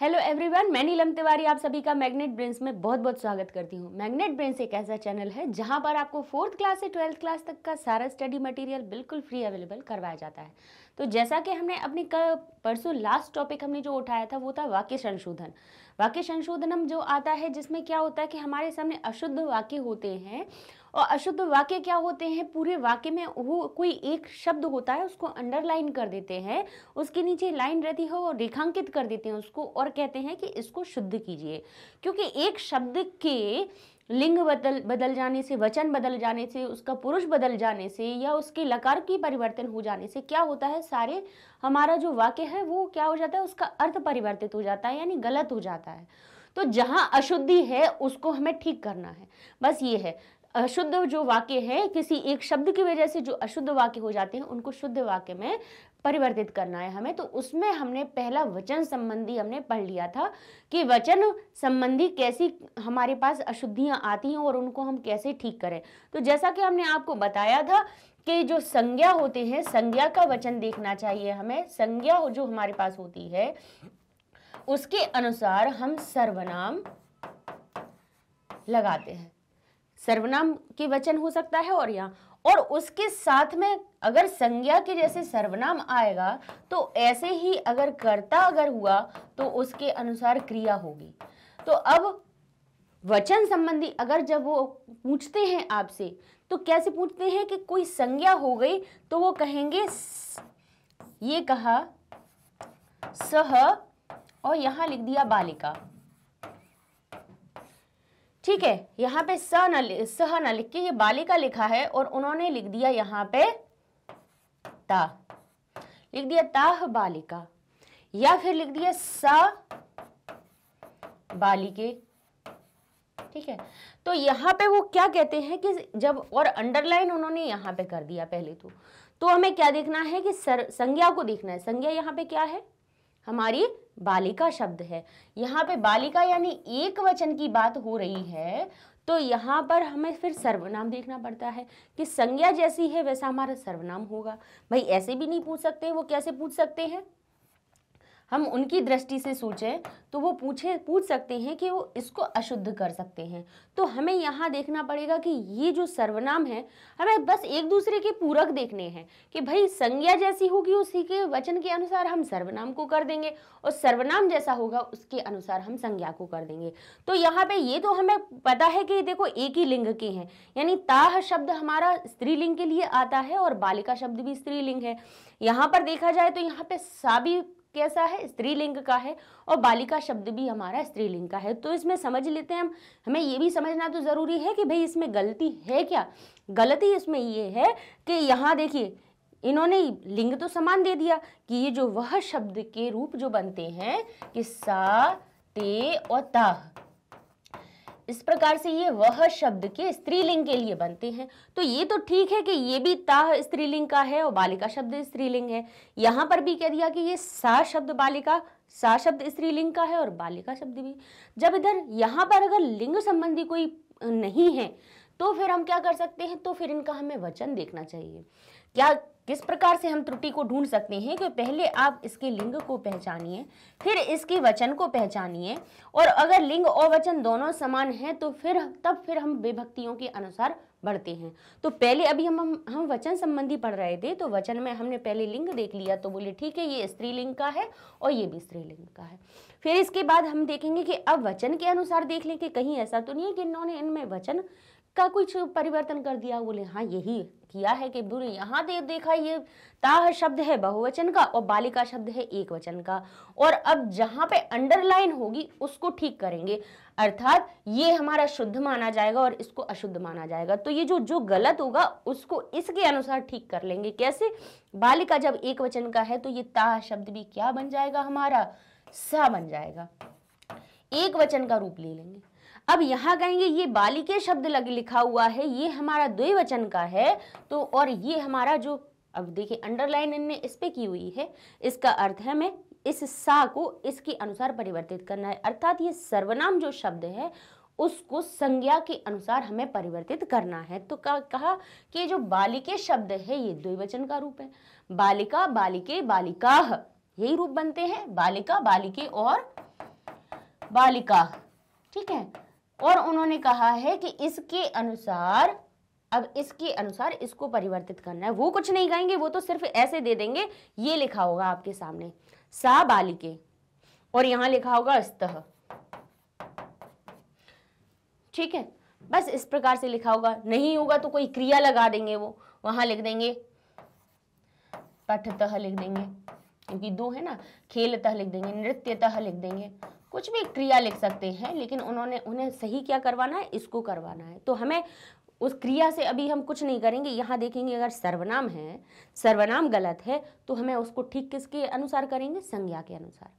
Hello everyone मैं नीलम तिवारी, आप सभी का मैग्नेट ब्रेन्स में बहुत बहुत स्वागत करती हूँ। मैग्नेट ब्रेन्स एक ऐसा चैनल है जहाँ पर आपको फोर्थ क्लास से ट्वेल्थ क्लास तक का सारा स्टडी मटेरियल बिल्कुल फ्री अवेलेबल करवाया जाता है। तो जैसा कि हमने अपनी परसों लास्ट टॉपिक हमने जो उठाया था, वो था वाक्य संशोधन। वाक्य संशोधनम जो आता है, जिसमें क्या होता है कि हमारे सामने अशुद्ध वाक्य होते हैं और अशुद्ध वाक्य क्या होते हैं? पूरे वाक्य में वो कोई एक शब्द होता है, उसको अंडरलाइन कर देते हैं, उसके नीचे लाइन रहती है और रेखांकित कर देते हैं उसको और कहते हैं कि इसको शुद्ध कीजिए। क्योंकि एक शब्द के लिंग बदल बदल जाने से, वचन बदल जाने से, उसका पुरुष बदल जाने से या उसके लकार की परिवर्तन हो जाने से क्या होता है? सारे हमारा जो वाक्य है, वो क्या हो जाता है? उसका अर्थ परिवर्तित हो जाता है, यानी गलत हो जाता है। तो जहाँ अशुद्धि है, उसको हमें ठीक करना है। बस ये है। अशुद्ध जो वाक्य है, किसी एक शब्द की वजह से जो अशुद्ध वाक्य हो जाते हैं, उनको शुद्ध वाक्य में परिवर्तित करना है हमें। तो उसमें हमने पहला वचन संबंधी हमने पढ़ लिया था कि वचन संबंधी कैसी हमारे पास अशुद्धियाँ आती हैं और उनको हम कैसे ठीक करें। तो जैसा कि हमने आपको बताया था कि जो संज्ञा होते हैं, संज्ञा का वचन देखना चाहिए हमें। संज्ञा जो हमारे पास होती है, उसके अनुसार हम सर्वनाम लगाते हैं। सर्वनाम के वचन हो सकता है और यहाँ। और उसके साथ में अगर संज्ञा के जैसे सर्वनाम आएगा तो ऐसे ही अगर कर्ता अगर हुआ तो उसके अनुसार क्रिया होगी। तो अब वचन संबंधी अगर जब वो पूछते हैं आपसे तो कैसे पूछते हैं कि कोई संज्ञा हो गई तो वो कहेंगे, ये कहा, सह, और यहाँ लिख दिया बालिका। ठीक है, यहाँ पे स न सह न लिख के ये बालिका लिखा है और उन्होंने लिख दिया यहाँ पे ता। लिख दिया ताह बालिका, या फिर लिख दिया स बालिके। ठीक है तो यहाँ पे वो क्या कहते हैं कि जब, और अंडरलाइन उन्होंने यहाँ पे कर दिया पहले तो। तो हमें क्या देखना है कि सर, संज्ञा को देखना है। संज्ञा यहाँ पे क्या है? हमारी बालिका शब्द है। यहाँ पे बालिका यानी एक वचन की बात हो रही है तो यहाँ पर हमें फिर सर्वनाम देखना पड़ता है कि संज्ञा जैसी है, वैसा हमारा सर्वनाम होगा। भाई ऐसे भी नहीं पूछ सकते, वो कैसे पूछ सकते हैं? हम उनकी दृष्टि से सोचें तो वो पूछे, पूछ सकते हैं कि वो इसको अशुद्ध कर सकते हैं। तो हमें यहाँ देखना पड़ेगा कि ये जो सर्वनाम है, हमें बस एक दूसरे के पूरक देखने हैं कि भाई संज्ञा जैसी होगी उसी के वचन के अनुसार हम सर्वनाम को कर देंगे और सर्वनाम जैसा होगा उसके अनुसार हम संज्ञा को कर देंगे। तो यहाँ पे ये तो हमें पता है कि देखो एक ही लिंग के हैं, यानी ताह शब्द हमारा स्त्रीलिंग के लिए आता है और बालिका शब्द भी स्त्रीलिंग है। यहाँ पर देखा जाए तो यहाँ पे सा भी कैसा है? स्त्रीलिंग का है और बालिका शब्द भी हमारा स्त्रीलिंग का है। तो इसमें समझ लेते हैं हम। हमें ये भी समझना तो ज़रूरी है कि भाई इसमें गलती है क्या? गलती इसमें ये है कि यहाँ देखिए, इन्होंने लिंग तो समान दे दिया कि ये जो वह शब्द के रूप जो बनते हैं, कि सा, ते और ताह इस प्रकार से ये वह शब्द के स्त्रीलिंग के लिए बनते हैं। तो ये तो ठीक है कि ये भी ता स्त्रीलिंग का है और बालिका शब्द स्त्रीलिंग है। यहाँ पर भी कह दिया कि ये सा शब्द बालिका, सा शब्द स्त्रीलिंग का है और बालिका शब्द भी। जब इधर यहाँ पर अगर लिंग संबंधी कोई नहीं है तो फिर हम क्या कर सकते हैं? तो फिर इनका हमें वचन देखना चाहिए। क्या किस प्रकार से हम त्रुटि को ढूंढ सकते हैं कि पहले आप इसके लिंग को पहचानिए फिर इसके वचन को पहचानिए और अगर लिंग और वचन दोनों समान हैं तो फिर तब फिर हम विभक्तियों के अनुसार बढ़ते हैं। तो पहले अभी हम हम, हम वचन संबंधी पढ़ रहे थे तो वचन में हमने पहले लिंग देख लिया तो बोले ठीक है ये स्त्रीलिंग का है और ये भी स्त्रीलिंग का है। फिर इसके बाद हम देखेंगे कि अब वचन के अनुसार देख लें कि कहीं ऐसा तो नहीं है कि इन्होंने इनमें वचन का कुछ परिवर्तन कर दिया? बोले हाँ यही किया है कि बुरे। यहाँ दे, देखा, ये ताह शब्द है, बहुवचन का और बालिका शब्द है, एक वचन का। और अब जहाँ पे अंडरलाइन होगी, उसको ठीक करेंगे। अर्थात ये हमारा शुद्ध माना जाएगा और इसको अशुद्ध माना जाएगा। तो ये जो जो गलत होगा, उसको इसके अनुसार ठीक कर लेंगे। कैसे? बालिका जब एक वचन का है तो ये ताह शब्द भी क्या बन जाएगा हमारा? सा बन जाएगा। एक वचन का रूप ले लेंगे। अब यहाँ कहेंगे ये बालिके शब्द लग लिखा हुआ है, ये हमारा द्विवचन का है तो और ये हमारा जो, अब देखिए अंडरलाइन इनने इस पे की हुई है, इसका अर्थ है मैं इस सा को इसके अनुसार परिवर्तित करना है, अर्थात ये सर्वनाम जो शब्द है, उसको संज्ञा के अनुसार हमें परिवर्तित करना है। तो कहा कि जो बालिके शब्द है, ये द्विवचन का रूप है। बालिका, बालिके, बालिका, यही रूप बनते हैं, बालिका, बालिके और बालिका, ठीक है? और उन्होंने कहा है कि इसके अनुसार, अब इसके अनुसार इसको परिवर्तित करना है। वो कुछ नहीं कहेंगे, वो तो सिर्फ़ ऐसे दे देंगे, ये लिखा होगा आपके सामने। सा बालिके, और यहाँ लिखा होगा स्तः। ठीक है? बस इस प्रकार से लिखा होगा। नहीं होगा तो कोई क्रिया लगा देंगे वो। वहाँ लिख देंगे, पठतः लिख देंगे, क्योंकि दो है ना, खेलतः लिख देंगे, नृत्यतः लिख देंगे। कुछ भी क्रिया लिख सकते हैं, लेकिन उन्होंने, उन्हें सही क्या करवाना है, इसको करवाना है। तो हमें उस क्रिया से अभी हम कुछ नहीं करेंगे। यहाँ देखेंगे, अगर सर्वनाम है, सर्वनाम गलत है तो हमें उसको ठीक किसके अनुसार करेंगे? संज्ञा के अनुसार।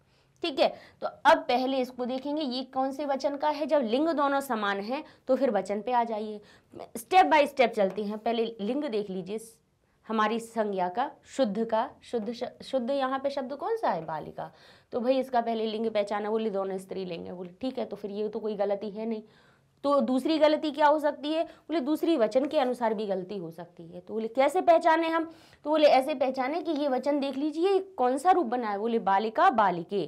ठीक है? तो अब पहले इसको देखेंगे, ये कौन से वचन का है? जब लिंग दोनों समान है तो फिर वचन पे आ जाइए। स्टेप बाय स्टेप चलते हैं। पहले लिंग देख लीजिए। हमारी संज्ञा का, शुद्ध का, शुद्ध शुद्ध यहाँ पे शब्द कौन सा है? बालिका। तो भाई इसका पहले लिंग पहचाना बोले दोनों स्त्री लेंगे बोले, ठीक है तो फिर ये तो कोई गलती है नहीं। तो दूसरी गलती क्या हो सकती है? बोले, दूसरी वचन के अनुसार भी गलती हो सकती है। तो बोले, कैसे पहचाने हम? तो बोले, ऐसे पहचाने कि ये वचन देख लीजिए कौन सा रूप बना है? बोले, बालिका, बालिके,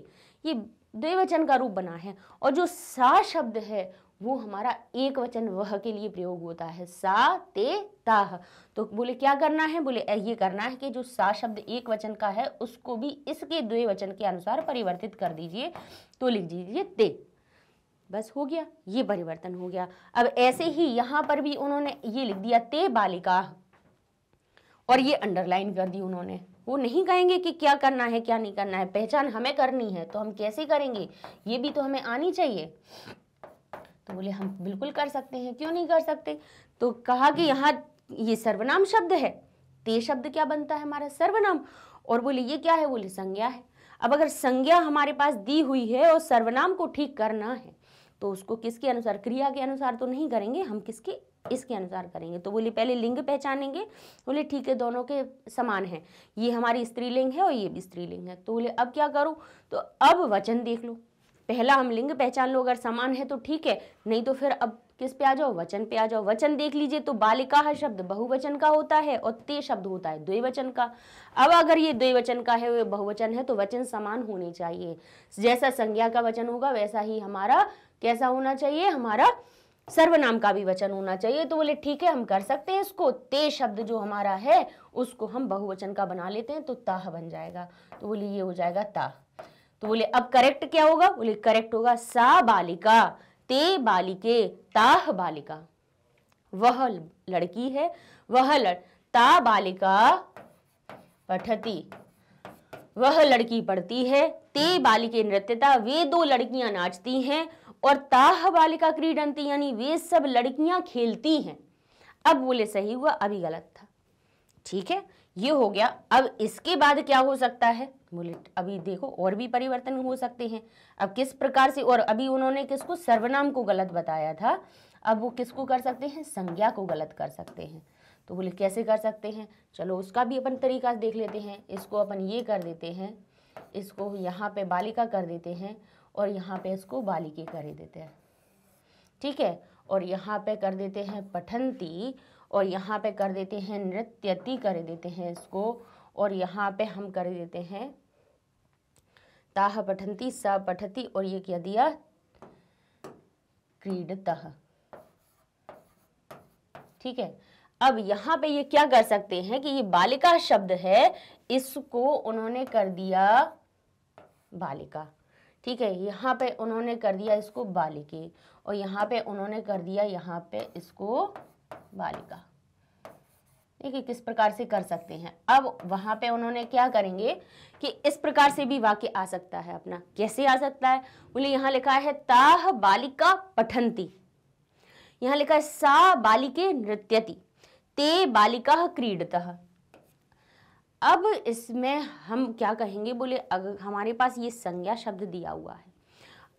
ये द्विवचन का रूप बना है और जो सा शब्द है वो हमारा एक वचन वह के लिए प्रयोग होता है, सा, ते ताह तो बोले, क्या करना है? बोले ये करना है कि जो सा शब्द एक वचन का है, उसको भी इसके द्विवचन के अनुसार परिवर्तित कर दीजिए। तो लिख दीजिए ते। बस हो गया, ये परिवर्तन हो गया। अब ऐसे ही यहाँ पर भी उन्होंने ये लिख दिया, ते बालिका। और ये अंडरलाइन कर दी उन्होंने। वो नहीं कहेंगे कि क्या करना है, क्या नहीं करना है। पहचान हमें करनी है तो हम कैसे करेंगे? ये भी तो हमें आनी चाहिए। तो बोले, हम बिल्कुल कर सकते हैं, क्यों नहीं कर सकते? तो कहा कि, यहाँ ये सर्वनाम शब्द है, ते शब्द क्या बनता है हमारा सर्वनाम? और बोले, ये क्या है? बोले, संज्ञा है। अब अगर संज्ञा हमारे पास दी हुई है और सर्वनाम को ठीक करना है तो उसको किसके अनुसार, क्रिया के अनुसार तो नहीं करेंगे, हम किसके, इसके अनुसार करेंगे? तो बोले, पहले लिंग पहचानेंगे। बोले, ठीक है, दोनों के समान है। ये हमारी स्त्रीलिंग है और ये भी स्त्रीलिंग है। तो बोले, अब क्या करूँ? तो अब वचन देख लो। पहला हम लिंग पहचान लो, अगर समान है तो ठीक है, नहीं तो फिर अब किस पे आ जाओ? वचन पे आ जाओ। वचन देख लीजिए तो बालिका है शब्द, बहुवचन का होता है और ते शब्द होता है, द्विवचन का। अब अगर ये द्विवचन का है बहुवचन है तो वचन समान होने चाहिए। जैसा संज्ञा का वचन होगा, वैसा ही हमारा, कैसा होना चाहिए? हमारा सर्वनाम का भी वचन होना चाहिए। तो बोले, ठीक है, हम कर सकते हैं इसको। ते शब्द जो हमारा है, उसको हम बहुवचन का बना लेते हैं तो ताह बन जाएगा। तो बोले, ये हो जाएगा ताह। तो बोले, अब करेक्ट क्या होगा? बोले करेक्ट होगा, सा बालिका, ते बालिके, ताह बालिका। वह लड़की है, वह लड़ ता बालिका पठती, वह लड़की पढ़ती है, ते बालिके नृत्यता, वे दो लड़कियाँ नाचती हैं और ताह बालिका क्रीडंती, यानी वे सब लड़कियाँ खेलती हैं। अब बोले, सही हुआ, अभी गलत था। ठीक है? ये हो गया। अब इसके बाद क्या हो सकता है? बोले अभी देखो, और भी परिवर्तन हो सकते हैं। अब किस प्रकार से, और अभी उन्होंने किसको, सर्वनाम को गलत बताया था। अब वो किसको कर सकते हैं? संज्ञा को गलत कर सकते हैं। तो बोले कैसे कर सकते हैं? चलो, उसका भी अपन तरीका देख लेते हैं। इसको अपन ये कर देते हैं। इसको यहाँ पे बालिका कर देते हैं और यहाँ पे इसको बालिके कर देते हैं। ठीक है? और यहाँ पे कर देते हैं पठंती। और यहाँ पे कर देते हैं नृत्यति कर देते हैं इसको। और यहाँ पे हम कर देते हैं, ताह पठंती स पठती, और ये क्या दिया? क्रीडतः। ठीक है? अब यहाँ पे ये क्या कर सकते हैं कि ये बालिका शब्द है, इसको उन्होंने कर दिया बालिका। ठीक है? यहाँ पे उन्होंने कर दिया इसको बालिके, और यहाँ पे उन्होंने कर दिया, यहाँ पे इसको बालिका। देखिए, किस प्रकार से कर सकते हैं। अब वहाँ पे उन्होंने क्या करेंगे कि इस प्रकार से भी वाक्य आ सकता है अपना। कैसे आ सकता है? बोले, यहाँ लिखा है, ताह बालिका पठंती यहाँ लिखा है, सा बालिके नृत्यति, ते बालिका क्रीडतः। अब इसमें हम क्या कहेंगे? बोले अगर हमारे पास ये संज्ञा शब्द दिया हुआ है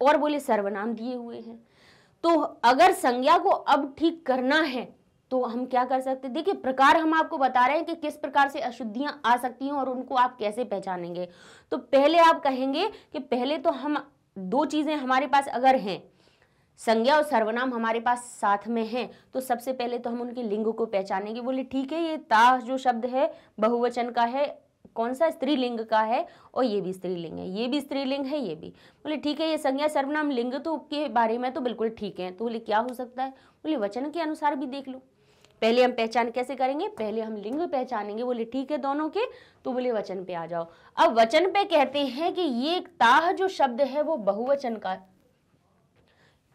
और बोले, सर्वनाम दिए हुए हैं। तो अगर संज्ञा को अब ठीक करना है तो हम क्या कर सकते? हैं देखिए, प्रकार हम आपको बता रहे हैं कि किस प्रकार से अशुद्धियाँ आ सकती हैं और उनको आप कैसे पहचानेंगे। तो पहले आप कहेंगे कि पहले तो हम दो चीज़ें हमारे पास अगर हैं, संज्ञा और सर्वनाम हमारे पास साथ में हैं तो सबसे पहले तो हम उनके लिंग को पहचानेंगे। बोले, ठीक है, ये ता जो शब्द है, बहुवचन का है, कौन सा? स्त्रीलिंग का है और ये भी स्त्रीलिंग है, ये भी स्त्रीलिंग है, ये भी। बोले, ठीक है, ये संज्ञा, सर्वनाम, लिंग तो के बारे में तो बिल्कुल ठीक है। तो बोले, क्या हो सकता है? बोले, वचन के अनुसार भी देख लो। पहले हम पहचान कैसे करेंगे? पहले हम लिंग पहचानेंगे। बोले, ठीक है दोनों के? तो बोले, वचन पे आ जाओ। अब वचन पे कहते हैं कि ये ताह जो शब्द है, वो बहुवचन का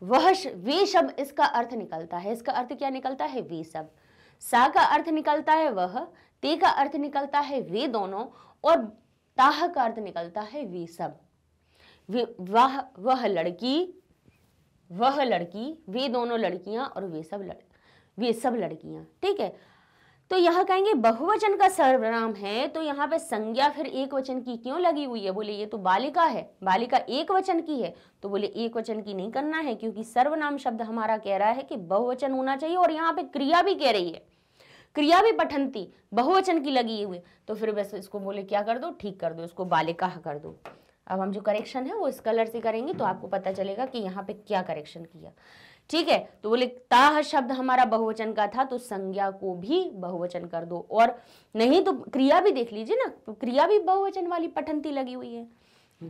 वह वे शब्द, इसका अर्थ निकलता है। इसका अर्थ क्या निकलता है? वे सब सा का अर्थ निकलता है वह, ते का अर्थ निकलता है वे दोनों, और ताह का अर्थ निकलता है वे सब। वे, वह वह लड़की वह लड़की, वे दोनों लड़कियाँ और वे सब लड़ वे सब लड़कियाँ, ठीक है? तो यह कहेंगे बहुवचन का सर्वनाम है तो यहाँ पे संज्ञा फिर एक वचन की क्यों लगी हुई है? बोले, ये तो बालिका है। बालिका एक वचन की है। तो बोले, एक वचन की नहीं करना है, क्योंकि सर्वनाम शब्द हमारा कह रहा है कि बहुवचन होना चाहिए, और यहाँ पे क्रिया भी कह रही है। क्रिया भी पठनती बहुवचन की लगी हुई। तो फिर वैसे इसको बोले, क्या कर दो? ठीक कर दो, इसको बालिका कर दो। अब हम जो करेक्शन है, वो इस कलर से करेंगे तो आपको पता चलेगा कि यहाँ पे क्या करेक्शन किया। ठीक है? तो बोले ताह शब्द हमारा बहुवचन का था तो संज्ञा को भी बहुवचन कर दो। और नहीं तो क्रिया भी देख लीजिए ना तो क्रिया भी बहुवचन वाली पठनती लगी हुई है।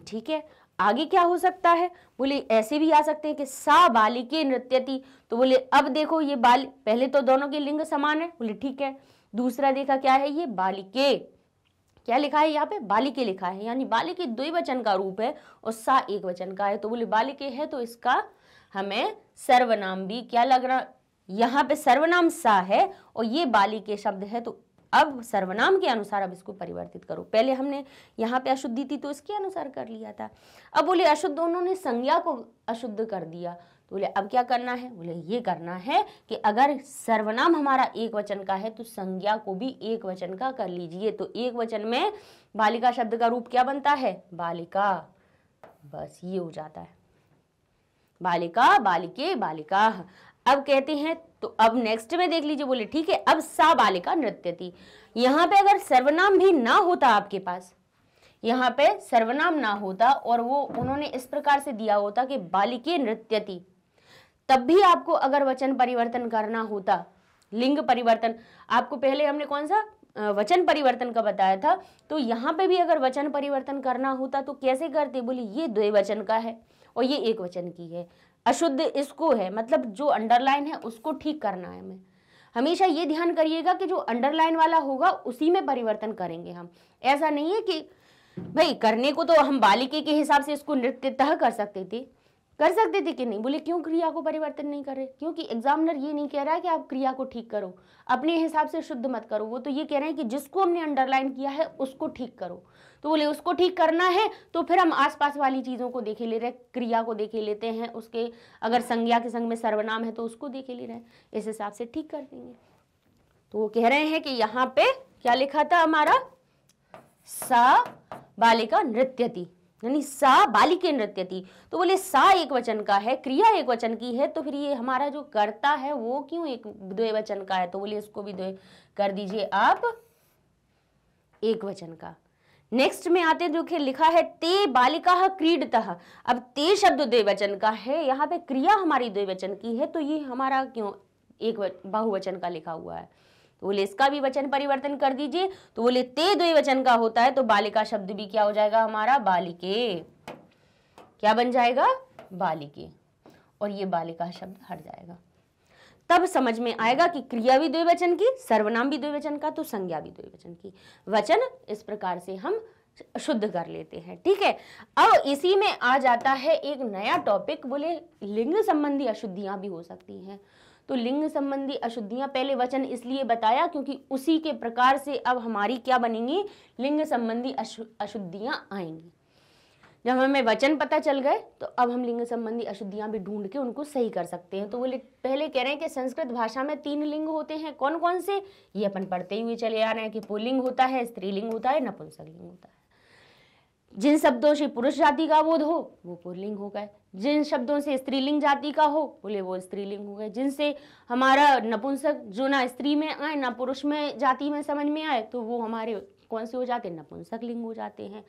ठीक है? आगे क्या हो सकता है? बोले, ऐसे भी आ सकते हैं कि सा बालिके नृत्यति। तो बोले, अब देखो, ये बाल, पहले तो दोनों के लिंग समान है। बोले, ठीक है। दूसरा देखा क्या है? ये बालिके। क्या लिखा है यहाँ पे? बालिके लिखा है। यानी बालिके द्विवचन का रूप है और सा एक वचन का है। तो बोले, बालिके है तो इसका हमें सर्वनाम भी, क्या लग रहा, यहाँ पे सर्वनाम सा है और ये बाली के शब्द है तो अब सर्वनाम के अनुसार अब इसको परिवर्तित करो। पहले हमने यहाँ पे अशुद्धि थी तो इसके अनुसार कर लिया था। अब बोले, अशुद्ध उन्होंने संज्ञा को अशुद्ध कर दिया। तो बोले, अब क्या करना है? बोले, ये करना है कि अगर सर्वनाम हमारा एक वचन का है तो संज्ञा को भी एक वचन का कर लीजिए। तो एक वचन में बालिका शब्द का रूप क्या बनता है? बालिका। बस, ये हो जाता है। बालिका, बालिके, बालिका। अब कहते हैं तो अब नेक्स्ट में देख लीजिए, बोले, ठीक है, अब सा बालिका नृत्य थी। यहाँ पे अगर सर्वनाम भी ना होता आपके पास, यहाँ पे सर्वनाम ना होता और वो, उन्होंने इस प्रकार से दिया होता कि बालिके नृत्य थी, तब भी आपको अगर वचन परिवर्तन करना होता, लिंग परिवर्तन, आपको पहले हमने कौन सा वचन परिवर्तन का बताया था तो यहाँ पे भी अगर वचन परिवर्तन करना होता तो कैसे करते? बोले, ये द्विवचन का है। और ये एक वचन की है। अशुद्ध इसको है मतलब जो अंडरलाइन है, उसको ठीक करना है हमें। हमेशा ये ध्यान करिएगा कि जो अंडरलाइन वाला होगा, उसी में परिवर्तन करेंगे हम। ऐसा नहीं है कि, भाई करने को तो हम बालिके के हिसाब से इसको नृत्यतः कर सकते थे। कर सकते थे कि नहीं? बोले, क्यों क्रिया को परिवर्तन नहीं कर रहे? क्योंकि एग्जामिनर ये नहीं कह रहा है कि आप क्रिया को ठीक करो। अपने हिसाब से शुद्ध मत करो। वो तो ये कह रहे हैं कि जिसको हमने अंडरलाइन किया है, उसको ठीक करो। तो बोले, उसको ठीक करना है तो फिर हम आसपास वाली चीज़ों को देखे ले रहे क्रिया को देखे लेते हैं। उसके अगर संज्ञा के संग में सर्वनाम है तो उसको देखे ले रहे हैं। इस हिसाब से ठीक कर देंगे। तो वो कह रहे हैं कि यहाँ पे क्या लिखा था हमारा? सा बालिका नृत्यति। यानी सा बालिके थी। तो बोले, सा एक वचन का है, क्रिया एक वचन की है तो फिर ये हमारा जो कर्ता है, वो क्यों एक द्वे वचन का है? तो बोले, इसको भी द्वे कर दीजिए आप, एक वचन का। नेक्स्ट में आते जो कि लिखा है, ते बालिका क्रीडतः। अब ते शब्द द्विवचन का है, यहाँ पे क्रिया हमारी द्विवचन की है तो ये हमारा क्यों एक बहुवचन का लिखा हुआ है? तो बोले, इसका भी वचन परिवर्तन कर दीजिए। तो बोले, ते द्वे वचन का होता है तो बालिका शब्द भी क्या हो जाएगा हमारा? बालिके। क्या बन जाएगा? बालिके। और ये बालिका शब्द हट जाएगा। तब समझ में आएगा कि क्रिया भी द्विवचन की, सर्वनाम भी द्विवचन का तो संज्ञा भी द्विवचन की। वचन इस प्रकार से हम शुद्ध कर लेते हैं, ठीक है? अब इसी में आ जाता है एक नया टॉपिक बोले, लिंग संबंधी अशुद्धियाँ भी हो सकती हैं। तो लिंग संबंधी अशुद्धियाँ पहले वचन इसलिए बताया क्योंकि उसी के प्रकार से अब हमारी क्या बनेंगी? लिंग संबंधी अशुद्धियाँ आएँगी। जब हमें वचन पता चल गए तो अब हम लिंग संबंधी अशुद्धियाँ भी ढूंढ के उनको सही कर सकते हैं। तो वो पहले कह रहे हैं कि संस्कृत भाषा में तीन लिंग होते हैं। कौन कौन से? ये अपन पढ़ते हुए चले आ रहे हैं कि पुल्लिंग होता है, स्त्रीलिंग होता है नपुंसक लिंग होता है। जिन शब्दों से पुरुष जाति का बोध हो, वो पुरलिंग हो गए। जिन शब्दों से स्त्रीलिंग जाति का हो, बोले वो स्त्रीलिंग हो गए। जिनसे हमारा नपुंसक, जो ना स्त्री में आए, ना पुरुष में, जाति में, समझ में आए तो वो हमारे कौन से हो जाते हैं? नपुंसक लिंग हो जाते हैं।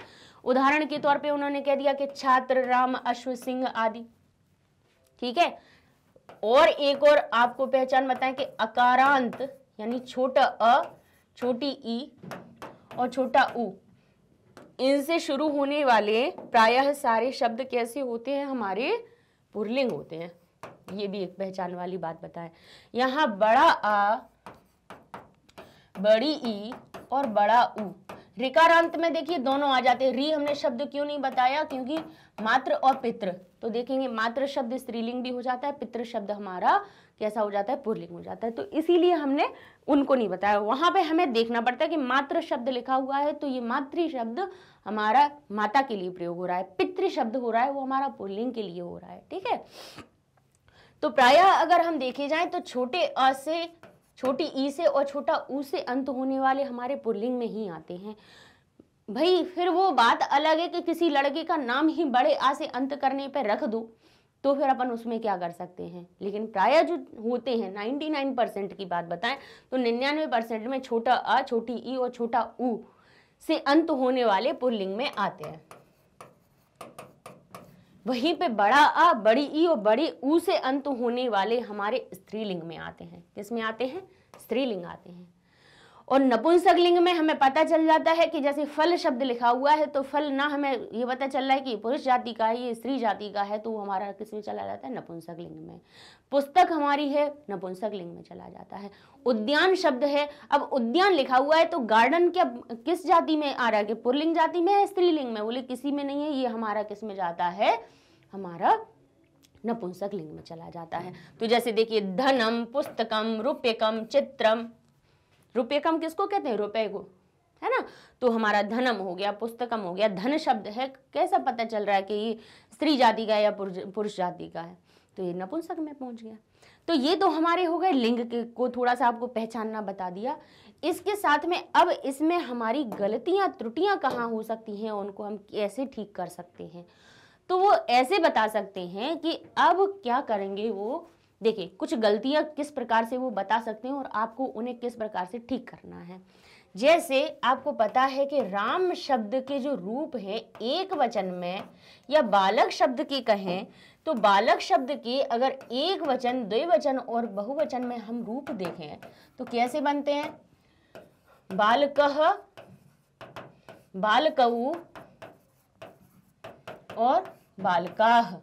उदाहरण के तौर पे उन्होंने कह दिया कि छात्र राम, अश्व सिंह आदि। ठीक है? और एक और आपको पहचान बताएँ कि अकारांत, यानी छोटा अ, छोटी ई और छोटा ऊ इनसे शुरू होने वाले प्रायः सारे शब्द कैसे होते हैं? हमारे पुरलिंग होते हैं। ये भी एक पहचान वाली बात बताएँ। यहाँ बड़ा आ, बड़ी ई और बड़ा ऊ रिकारांत में देखिए दोनों आ जाते हैं। री हमने शब्द क्यों नहीं बताया? क्योंकि मात्र और पित्र। तो देखेंगे, मात्र शब्द स्त्रीलिंग भी हो जाता है पितृ शब्द हमारा कैसा हो जाता है? पुरलिंग हो जाता है। तो इसीलिए हमने उनको नहीं बताया। वहाँ पे हमें देखना पड़ता है कि मात्र शब्द लिखा हुआ है तो ये मातृ शब्द हमारा माता के लिए प्रयोग हो रहा है। पितृ शब्द हो रहा है, वो हमारा पुरलिंग के लिए हो रहा है। ठीक है? तो प्रायः अगर हम देखे जाए तो छोटे अ से छोटी ई से और छोटा ऊ से अंत होने वाले हमारे पुरलिंग में ही आते हैं। भाई, फिर वो बात अलग है कि किसी लड़के का नाम ही बड़े आ से अंत करने पर रख दो तो फिर अपन उसमें क्या कर सकते हैं? लेकिन प्राय जो होते हैं 99 परसेंट की बात बताएँ तो निन्यानवे परसेंट में छोटा अ छोटी ई और छोटा ऊ से अंत होने वाले पुल्लिंग में आते हैं। वहीं पे बड़ा अ बड़ी ई और बड़ी ऊ से अंत होने वाले हमारे स्त्रीलिंग में आते हैं। किसमें आते हैं? स्त्रीलिंग आते हैं। और नपुंसक लिंग में हमें पता चल जाता है कि जैसे फल शब्द लिखा हुआ है तो फल ना हमें ये पता चल रहा है कि पुरुष जाति का है, ये स्त्री जाति का है तो हमारा किसमें चला जाता है? नपुंसक लिंग में। पुस्तक हमारी है नपुंसक लिंग में चला जाता है। उद्यान शब्द है। अब उद्यान लिखा हुआ है तो गार्डन क्या किस जाति में आ रहा है? कि पुरलिंग जाति में है, स्त्रीलिंग में। बोले, किसी में नहीं है, ये हमारा किसमें जाता है? हमारा नपुंसक लिंग में चला जाता है। तो जैसे देखिए, धनम, पुस्तकम, रुप्यकम, चित्रम। रुपये किसको कहते हैं? रुपए को, है ना? तो हमारा धनम हो गया, पुस्तकम हो गया। धन शब्द है, कैसा पता चल रहा है कि ये स्त्री जाति का है या पुरुष जाति का है? तो ये नपुंसक में पहुँच गया। तो ये तो हमारे हो गए लिंग के को थोड़ा सा आपको पहचानना बता दिया। इसके साथ में अब इसमें हमारी गलतियाँ, त्रुटियाँ कहाँ हो सकती हैं उनको हम कैसे ठीक कर सकते हैं? तो वो ऐसे बता सकते हैं कि अब क्या करेंगे वो? देखिए, कुछ गलतियाँ किस प्रकार से वो बता सकते हैं और आपको उन्हें किस प्रकार से ठीक करना है। जैसे आपको पता है कि राम शब्द के जो रूप है, एक वचन में, या बालक शब्द के कहें तो बालक शब्द के अगर एक वचन द्विवचन और बहुवचन में हम रूप देखें तो कैसे बनते हैं? बालक, बालकऊ और बालकाह।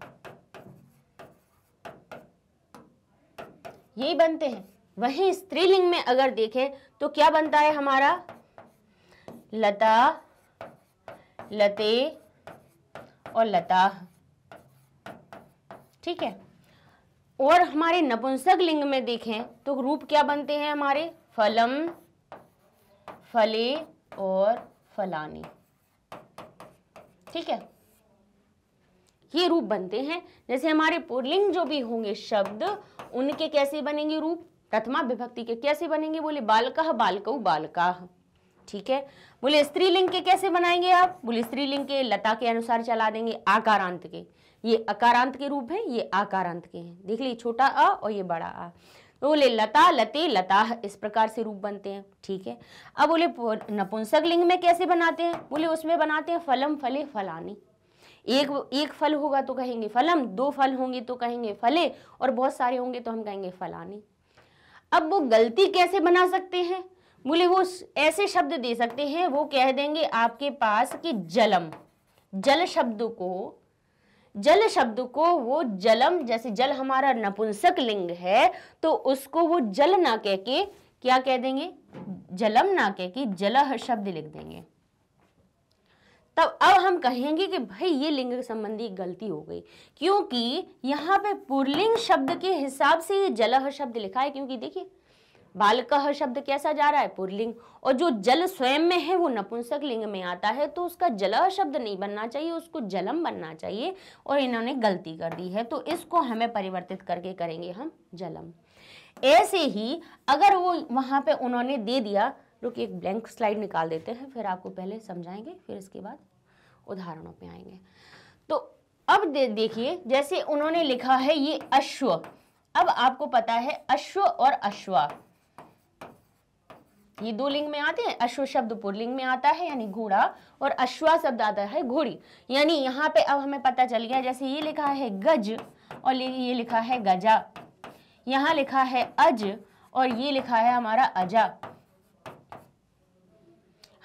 यही बनते हैं। वहीं स्त्रीलिंग में अगर देखें तो क्या बनता है हमारा? लता, लते और लता ठीक है? और हमारे नपुंसक लिंग में देखें तो रूप क्या बनते हैं हमारे? फलम, फले और फलानी। ठीक है? ये रूप बनते हैं। जैसे हमारे पुरलिंग जो भी होंगे, शब्द, उनके कैसे बनेंगे रूप? प्रथमा विभक्ति के कैसे बनेंगे? बोले, बालका बालकऊ बालका। ठीक है? बोले, स्त्रीलिंग के कैसे बनाएँगे आप? बोले, स्त्रीलिंग के लता के अनुसार चला देंगे, आकारांत के। ये अकारांत के रूप है, ये आकारांत के हैं। देख लीजिए, छोटा अ और ये बड़ा आ तो बोले, लता, लते, लता इस प्रकार से रूप बनते हैं। ठीक है? अब बोले नपुंसक लिंग में कैसे बनाते हैं? बोले, उसमें बनाते हैं, फलम, फले, फलानी। एक एक फल होगा तो कहेंगे फलम, दो फल होंगे तो कहेंगे फले, और बहुत सारे होंगे तो हम कहेंगे फलानी। अब वो गलती कैसे बना सकते हैं? बोले, वो ऐसे शब्द दे सकते हैं, वो कह देंगे आपके पास कि जलम। जल शब्द को, जल शब्द को वो जलम, जैसे जल हमारा नपुंसक लिंग है तो उसको वो जल ना कह के क्या कह देंगे? जलम ना कह के जलह शब्द लिख देंगे। तब अब हम कहेंगे कि भाई ये लिंग संबंधी गलती हो गई। क्योंकि यहाँ पे पुरलिंग शब्द के हिसाब से ये जलह शब्द लिखा है, क्योंकि देखिए बालकह शब्द कैसा जा रहा है? पुरलिंग। और जो जल स्वयं में है, वो नपुंसक लिंग में आता है तो उसका जलह शब्द नहीं बनना चाहिए, उसको जलम बनना चाहिए, और इन्होंने गलती कर दी है तो इसको हमें परिवर्तित करके करेंगे हम जलम। ऐसे ही अगर वो वहाँ पे उन्होंने दे दिया रुक एक ब्लैंक स्लाइड निकाल देते हैं फिर आपको पहले समझाएँगे फिर इसके बाद उदाहरणों पे आएँगे। तो अब दे, देखिए जैसे उन्होंने लिखा है ये अश्व। अब आपको पता है अश्व और अश्वा। ये दो लिंग में आते हैं अश्व शब्द पुरलिंग में आता है यानी घोड़ा और अश्वा शब्द आता है घोड़ी। यानी यहाँ पे अब हमें पता चल गया जैसे ये लिखा है गज और ये लिखा है गजा। यहाँ लिखा है अज और ये लिखा है हमारा अजा।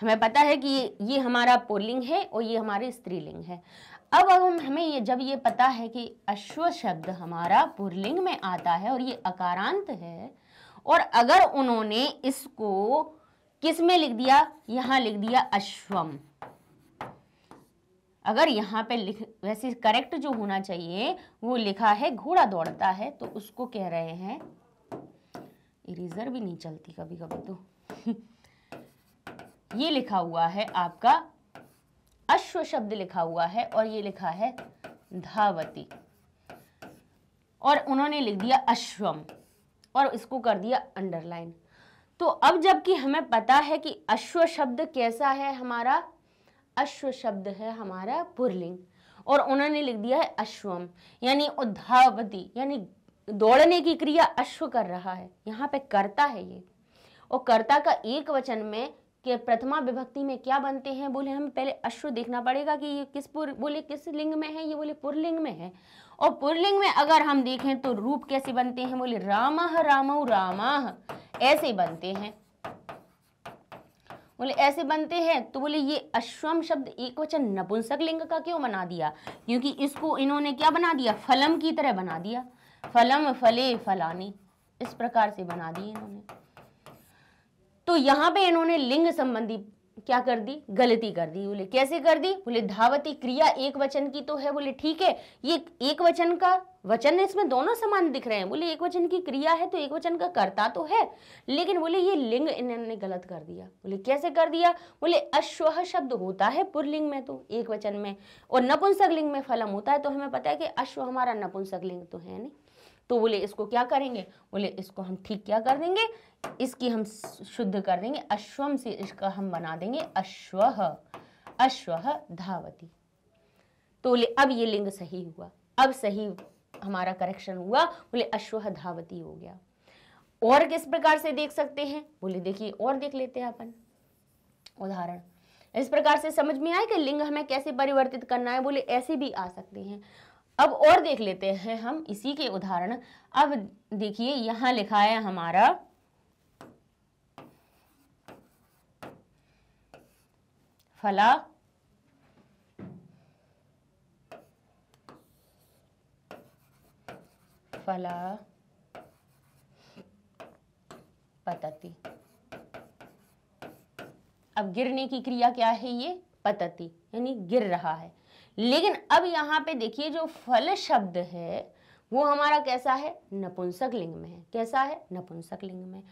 हमें पता है कि ये हमारा पुल्लिंग है और ये हमारे स्त्रीलिंग है। अब अब हम, हमें ये, जब ये पता है कि अश्व शब्द हमारा पुरलिंग में आता है और ये अकारांत है, और अगर उन्होंने इसको किसमें लिख दिया? यहाँ लिख दिया अश्वम। अगर यहाँ पे लिख, वैसे करेक्ट जो होना चाहिए, वो लिखा है, घोड़ा दौड़ता है तो उसको कह रहे हैं इरेजर भी नहीं चलती कभी कभी तो। ये लिखा हुआ है आपका, अश्व शब्द लिखा हुआ है और ये लिखा है धावती। और उन्होंने लिख दिया अश्वम और इसको कर दिया अंडरलाइन तो अब जबकि हमें पता है कि अश्व शब्द कैसा है हमारा, अश्व शब्द है हमारा पुरलिंग। और उन्होंने लिख दिया है अश्वम, यानी उद्धावती यानी दौड़ने की क्रिया अश्व कर रहा है, यहाँ पे करता है ये। और कर्ता का एक वचन में कि प्रथमा विभक्ति में क्या बनते हैं, बोले हमें पहले अश्व देखना पड़ेगा कि ये किस पुर, बोले किस लिंग में है, ये बोले पुरलिंग में है। और पुरलिंग में अगर हम देखें तो रूप कैसे बनते हैं, बोले राम राम रामा, ऐसे बनते हैं। बोले ऐसे बनते हैं तो बोले ये अश्वम शब्द एक वचन नपुंसक लिंग का क्यों बना दिया? क्योंकि इसको इन्होंने क्या बना दिया? फलम की तरह बना दिया। फलम फले फलानी, इस प्रकार से बना दिए इन्होंने। तो यहाँ पे इन्होंने लिंग संबंधी क्या कर दी? गलती कर दी बोले। कैसे कर दी? बोले, धावती क्रिया एक वचन की तो है बोले, ठीक है, ये एक वचन का वचन इसमें दोनों समान दिख रहे हैं। बोले, एक वचन की क्रिया है तो एक वचन का कर्ता तो है, लेकिन बोले, ये लिंग इन्होंने गलत कर दिया। बोले, कैसे कर दिया? बोले, अश्व शब्द होता है पुरलिंग में तो एक वचन में, और नपुंसक लिंग में फलम होता है तो हमें पता है कि अश्व हमारा नपुंसक लिंग तो है नहीं। तो बोले, इसको क्या करेंगे? बोले, इसको हम ठीक क्या कर देंगे? इसकी हम शुद्ध कर देंगे, अश्वम से इसका हम बना देंगे, अश्व अश्व धावती। तो बोले, अब ये लिंग सही हुआ, अब सही हमारा करेक्शन हुआ। बोले, अश्व धावती हो गया। और किस प्रकार से देख सकते हैं? बोले, देखिए, और देख लेते हैं अपन। उदाहरण, इस प्रकार से समझ में आए कि लिंग हमें कैसे परिवर्तित करना है? बोले, ऐसे भी आ सकते हैं। अब और देख लेते हैं हम इसी के उदाहरण। अब देखिए, यहाँ लिखा है हमारा, फला फला, पतती। अब गिरने की क्रिया क्या है ये? पतती, यानी गिर रहा है। लेकिन अब यहाँ पे देखिए जो फल शब्द है, वो हमारा कैसा है? नपुंसक लिंग में है। कैसा है? नपुंसक लिंग में।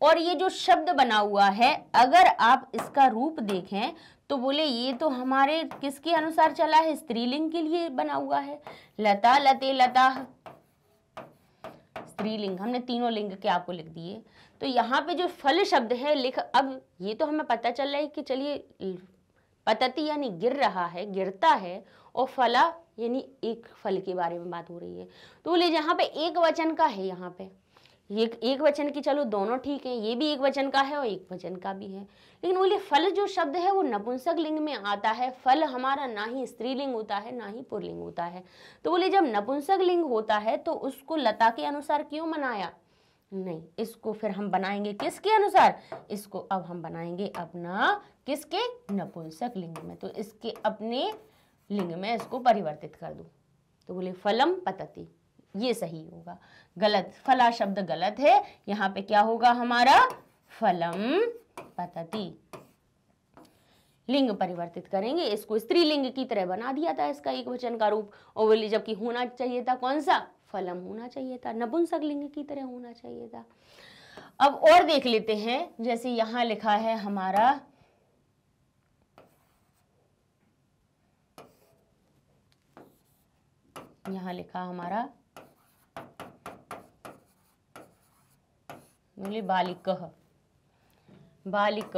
और ये जो शब्द बना हुआ है, अगर आप इसका रूप देखें तो बोले ये तो हमारे किसके अनुसार चला है? स्त्रीलिंग के लिए बना हुआ है। लता, लते, लता। स्त्रीलिंग, हमने तीनों लिंग के आपको लिख दिए। तो यहाँ पे जो फल शब्द है, लिख, अब ये तो हमें पता चल रहा है कि चलिए पतति यानी गिर रहा है, गिरता है और फला यानी एक फल के बारे में बात हो रही है। तो बोले जहाँ पे एक वचन का है, यहाँ पे। एक एक वचन की चलो दोनों ठीक है, ये भी एक वचन का है और एक वचन का भी है। लेकिन बोले फल जो शब्द है, वो नपुंसक लिंग में आता है। फल हमारा ना ही स्त्रीलिंग होता है, ना ही पुरलिंग होता है। तो बोले जब नपुंसक लिंग होता है तो उसको लता के अनुसार क्यों बनाया नहीं, इसको फिर हम बनाएँगे किसके अनुसार? इसको अब हम बनाएँगे अपना किसके? नपुंसक लिंग में। तो इसके अपने लिंग में इसको परिवर्तित कर दो। तो बोले, फलम पतति। ये सही होगा। गलत, फला शब्द गलत है। यहाँ पे क्या होगा हमारा? फलम पतति। लिंग परिवर्तित करेंगे। इसको स्त्रीलिंग की तरह बना दिया था इसका एक वचन का रूप। और बोले, जबकि होना चाहिए था कौन सा? फलम होना चाहिए था नपुंसक लिंग की तरह होना चाहिए था। अब और देख लेते हैं, जैसे यहाँ लिखा है हमारा, यहाँ लिखा हमारा, बोले बालिक बालिक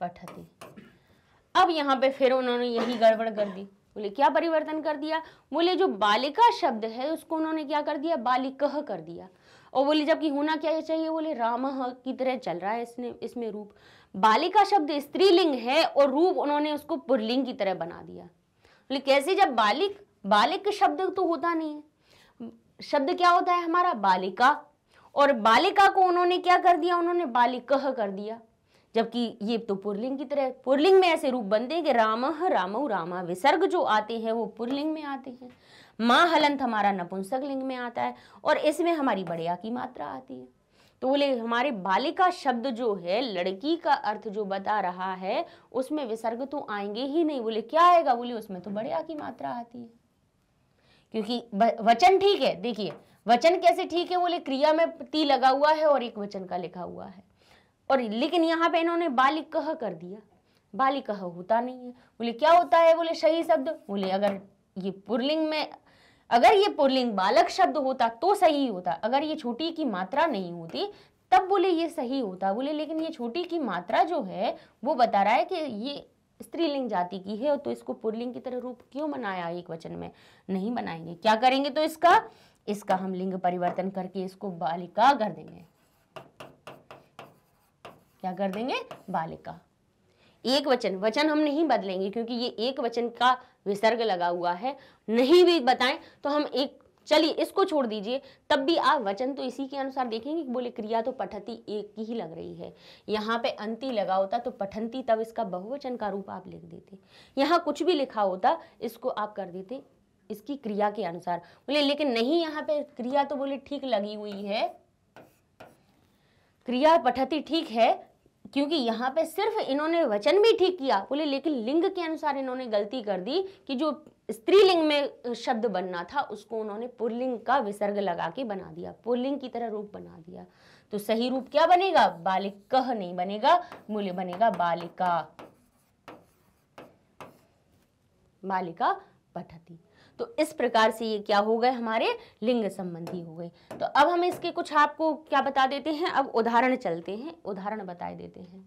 पठती। अब यहाँ पे फिर उन्होंने यही गड़बड़ कर दी। बोले, क्या परिवर्तन कर दिया? बोले, जो बालिका शब्द है, उसको उन्होंने क्या कर दिया? बालिक कर दिया। और बोले, जबकि होना क्या चाहिए? बोले, राम की तरह चल रहा है इसने, इसमें रूप। बालिका शब्द स्त्रीलिंग है और रूप उन्होंने उसको पुरलिंग की तरह बना दिया। बोले, कैसे? जब बालिक बालिक शब्द तो होता नहीं है। शब्द क्या होता है हमारा? बालिका। और बालिका को उन्होंने क्या कर दिया? उन्होंने बालिक कर दिया। जबकि ये तो पुरलिंग की तरह पुरलिंग में ऐसे रूप बनते हैं कि राम, रामऊ, रामा विसर्ग जो आते हैं, वो पुरलिंग में आते हैं। माँ हलंत हमारा नपुंसक लिंग में आता है और इसमें हमारी बड़िया की मात्रा आती है। तो बोले, हमारे बालिका शब्द जो है, लड़की का अर्थ जो बता रहा है, उसमें विसर्ग तो आएँगे ही नहीं। बोले, क्या आएगा? बोले, उसमें तो बड़िया की मात्रा आती है। क्योंकि वचन ठीक है। देखिए, वचन कैसे ठीक है? बोले, क्रिया में ती लगा हुआ है और एक वचन का लिखा हुआ है। और लेकिन यहाँ पे इन्होंने बालिक कह कर दिया। बालिक कह होता नहीं है। बोले, क्या होता है? बोले सही शब्द। बोले, अगर ये पुरलिंग में, अगर ये पुरलिंग बालक शब्द होता तो सही होता। अगर ये छोटी की मात्रा नहीं होती, तब बोले, ये सही होता। बोले, लेकिन ये छोटी की मात्रा जो है, वो बता रहा है कि ये स्त्रीलिंग जाति की है तो इसको पुरलिंग की तरह रूप क्यों बनाया एक वचन में? नहीं बनाएँगे क्या करेंगे तो इसका? इसका हम लिंग परिवर्तन करके इसको बालिका कर देंगे। क्या कर देंगे? बालिका। एक वचन वचन हम नहीं बदलेंगे क्योंकि ये एक वचन का विसर्ग लगा हुआ है। नहीं भी बताएँ तो हम एक, चलिए इसको छोड़ दीजिए। तब भी आप वचन तो इसी के अनुसार देखेंगे कि बोले, क्रिया तो पठती एक की ही लग रही है। यहाँ पे अंति लगा होता तो पठंती तब इसका बहुवचन का रूप आप लिख देते। यहाँ कुछ भी लिखा होता, इसको आप कर देते इसकी क्रिया के अनुसार। बोले, लेकिन नहीं, यहाँ पे क्रिया तो बोले ठीक लगी हुई है। क्रिया पठती ठीक है क्योंकि यहाँ पे सिर्फ़ इन्होंने वचन भी ठीक किया बोले, लेकिन लिंग के अनुसार इन्होंने गलती कर दी कि जो स्त्रीलिंग में शब्द बनना था, उसको उन्होंने पुल्लिंग का विसर्ग लगा के बना दिया, पुल्लिंग की तरह रूप बना दिया। तो सही रूप क्या बनेगा? बालिक नहीं बनेगा, मूल्य बनेगा बालिका। बालिका पठती। तो इस प्रकार से ये क्या हो गए? हमारे लिंग संबंधी हो गए। तो अब हम इसके कुछ आपको क्या बता देते हैं? अब उदाहरण चलते हैं, उदाहरण बताए देते हैं।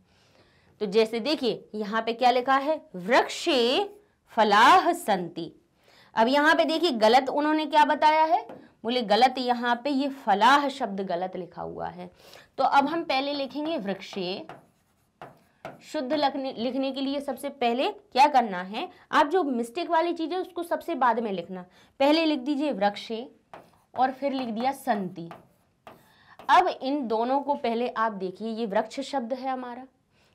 तो जैसे देखिए, यहाँ पे क्या लिखा है? वृक्षे फलाह संति। अब यहाँ पे देखिए, गलत उन्होंने क्या बताया है? बोले, गलत यहाँ पे ये फलाह शब्द गलत लिखा हुआ है। तो अब हम पहले लिखेंगे वृक्षे शुद्ध लिखने के लिए सबसे पहले क्या करना है? आप जो मिस्टेक वाली चीज़ है, उसको सबसे बाद में लिखना। पहले लिख दीजिए वृक्षे और फिर लिख दिया संति। अब इन दोनों को पहले आप देखिए, ये वृक्ष शब्द है हमारा।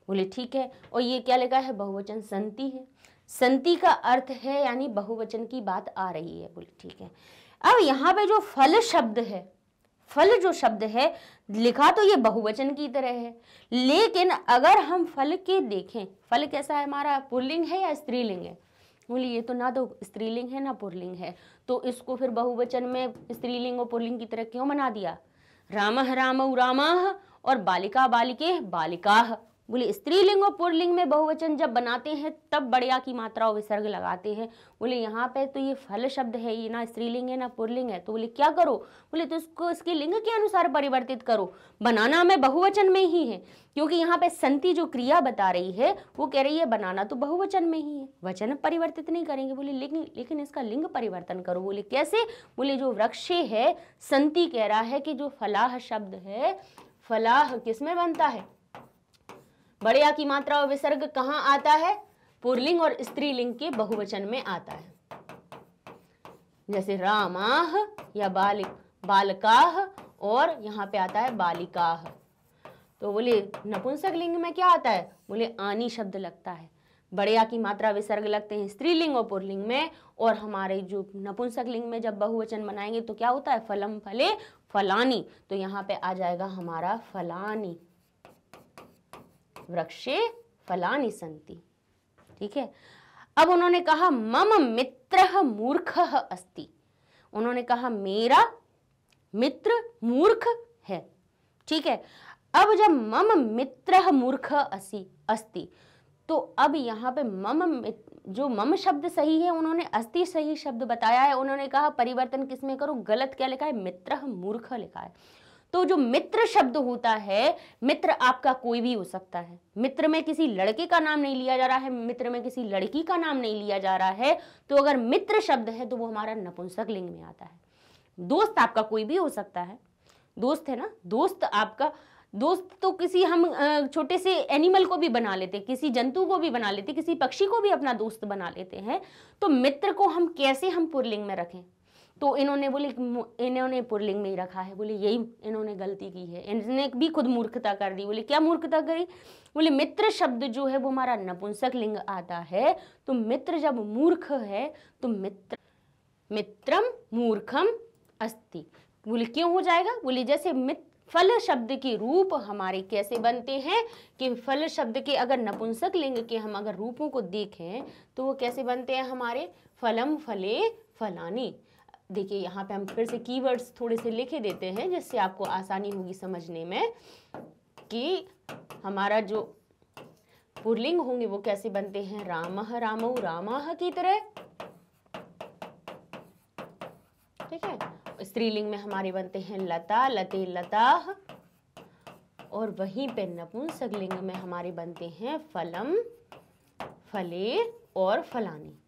बोले, ठीक है। और ये क्या लिखा है? बहुवचन संति है। संति का अर्थ है, यानी बहुवचन की बात आ रही है। बोले, ठीक है। अब यहाँ पे जो फल शब्द है फल जो शब्द है, लिखा तो ये बहुवचन की तरह है। लेकिन अगर हम फल के देखें, फल कैसा है हमारा? पुरलिंग है या स्त्रीलिंग है? बोली ये तो ना तो स्त्रीलिंग है, ना पुरलिंग है। तो इसको फिर बहुवचन में स्त्रीलिंग और पुरलिंग की तरह क्यों बना दिया? राम राम रामा और बालिका बालिके बालिका। बोले, स्त्रीलिंग और पुरलिंग में बहुवचन जब बनाते हैं, तब बढ़िया की मात्रा और विसर्ग लगाते हैं। बोले, यहाँ पे तो ये फल शब्द है, ये ना स्त्रीलिंग है, ना पुरलिंग है। तो बोले, क्या करो? बोले तो इसको, इसके लिंग के अनुसार परिवर्तित करो। बनाना हमें बहुवचन में ही है, क्योंकि यहाँ पे संति जो क्रिया बता रही है, वो कह रही है, बनाना तो बहुवचन में ही है। वचन परिवर्तित नहीं करेंगे। बोले, लेकिन लेकिन इसका लिंग परिवर्तन करो। बोले, कैसे? बोले, जो वृक्ष है, संति कह रहा है कि जो फलाह शब्द है, फलाह किसमें बनता है? बड़े की मात्रा और विसर्ग कहाँ आता है? पुरलिंग और स्त्रीलिंग के बहुवचन में आता है। जैसे रामाह या बालिक, बालकाह और यहाँ पे आता है बालिकाह। तो बोले नपुंसक लिंग में क्या आता है? बोले आनी शब्द लगता है। बड़िया की मात्रा विसर्ग लगते हैं स्त्रीलिंग और पुरलिंग में और हमारे जो नपुंसक लिंग में जब बहुवचन बनाएँगे तो क्या होता है? फलम फले फलानी। तो यहाँ पे आ जाएगा हमारा फलानी। वृक्षे फलानी संति ठीक है? अब उन्होंने कहा, मम मित्र मूर्ख अस्ति। उन्होंने कहा, मेरा मित्र मूर्ख है। ठीक है? अब जब मम मित्र मूर्ख असी, अस्ति तो अब यहाँ पे मम जो मम शब्द सही है, उन्होंने अस्ति सही शब्द बताया है। उन्होंने कहा, परिवर्तन किसमें करो? गलत क्या लिखा है? मित्र मूर्ख लिखा है। तो जो मित्र शब्द होता है, मित्र आपका कोई भी हो सकता है। मित्र में किसी लड़के का नाम नहीं लिया जा रहा है, मित्र में किसी लड़की का नाम नहीं लिया जा रहा है तो अगर मित्र शब्द है तो वो हमारा नपुंसक लिंग में आता है। दोस्त आपका कोई भी हो सकता है। दोस्त है ना? दोस्त आपका, दोस्त तो किसी हम छोटे से एनिमल को भी बना लेते, किसी जंतु को भी बना लेते, किसी पक्षी को भी अपना दोस्त बना लेते हैं। तो मित्र को हम कैसे हम पुरलिंग में रखें? तो इन्होंने बोले इन्होंने पुरलिंग में ही रखा है। बोले, यही इन्होंने गलती की है। इन्होंने भी खुद मूर्खता कर दी। बोले, क्या मूर्खता करी? बोले, मित्र शब्द जो है वो हमारा नपुंसक लिंग आता है। तो मित्र जब मूर्ख है तो मित्र, मित्रम मूर्खम अस्ति। बोले, क्यों हो जाएगा? बोले, जैसे मित्र फल शब्द के रूप हमारे कैसे बनते हैं कि फल शब्द के अगर नपुंसक लिंग के हम अगर रूपों को देखें तो वो कैसे बनते हैं हमारे? फलम फले फलानी। देखिए, यहाँ पे हम फिर से कीवर्ड्स थोड़े से लिखे देते हैं, जिससे आपको आसानी होगी समझने में कि हमारा जो पुरलिंग होंगे वो कैसे बनते हैं। राम रामो, रामा की तरह। ठीक है? स्त्रीलिंग में हमारे बनते हैं लता, लते लता। और वहीं पे नपुंसक लिंग में हमारे बनते हैं फलम, फले और फलानी।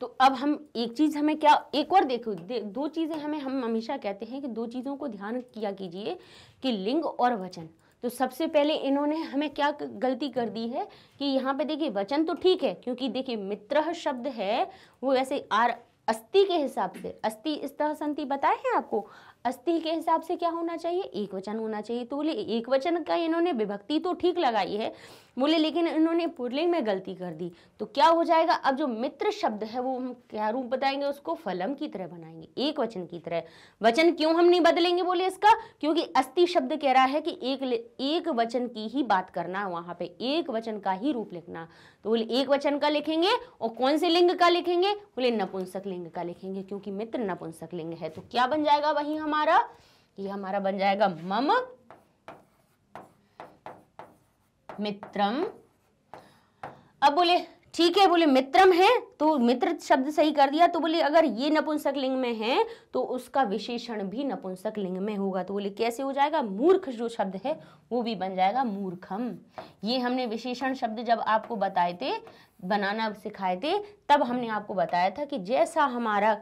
तो अब हम एक चीज़ हमें क्या एक और देखो दे, दो चीज़ें हमें हम हमेशा कहते हैं कि दो चीज़ों को ध्यान किया कीजिए कि लिंग और वचन। तो सबसे पहले इन्होंने हमें क्या गलती कर दी है कि यहाँ पे देखिए वचन तो ठीक है क्योंकि देखिए मित्र शब्द है वो वैसे आर अस्थि के हिसाब से अस्थि इस तरह संति बताए हैं आपको? अस्थि के हिसाब से क्या होना चाहिए? एक वचन होना चाहिए। तो बोले, एक वचन का इन्होंने विभक्ति तो ठीक लगाई है, बोले, लेकिन इन्होंने पुरलिंग में गलती कर दी। तो क्या हो जाएगा? अब जो मित्र शब्द है, वो हम क्या रूप बताएँगे उसको? फलम की तरह बनाएँगे। एक वचन की तरह। वचन क्यों हम नहीं बदलेंगे, बोले इसका? क्योंकि अस्थि शब्द कह रहा है कि एक एक वचन की ही बात करना वहाँ पे। एक वचन का ही रूप लिखना। तो बोले, एक वचन का लिखेंगे और कौन से लिंग का लिखेंगे? बोले, नपुंसक लिंग का लिखेंगे, क्योंकि मित्र नपुंसक लिंग है। तो क्या बन जाएगा? वही हमारा? ये हमारा बन जाएगा मम, मित्रम। अब बोले, ठीक है, बोले, मित्रम है तो मित्र शब्द सही कर दिया तो बोले, अगर ये नपुंसक लिंग में है तो उसका विशेषण भी नपुंसक लिंग में होगा। तो बोले, कैसे हो जाएगा? मूर्ख जो शब्द है, वो भी बन जाएगा मूर्खम। ये हमने विशेषण शब्द जब आपको बताए थे, बनाना सिखाए थे, तब हमने आपको बताया था कि जैसा हमारा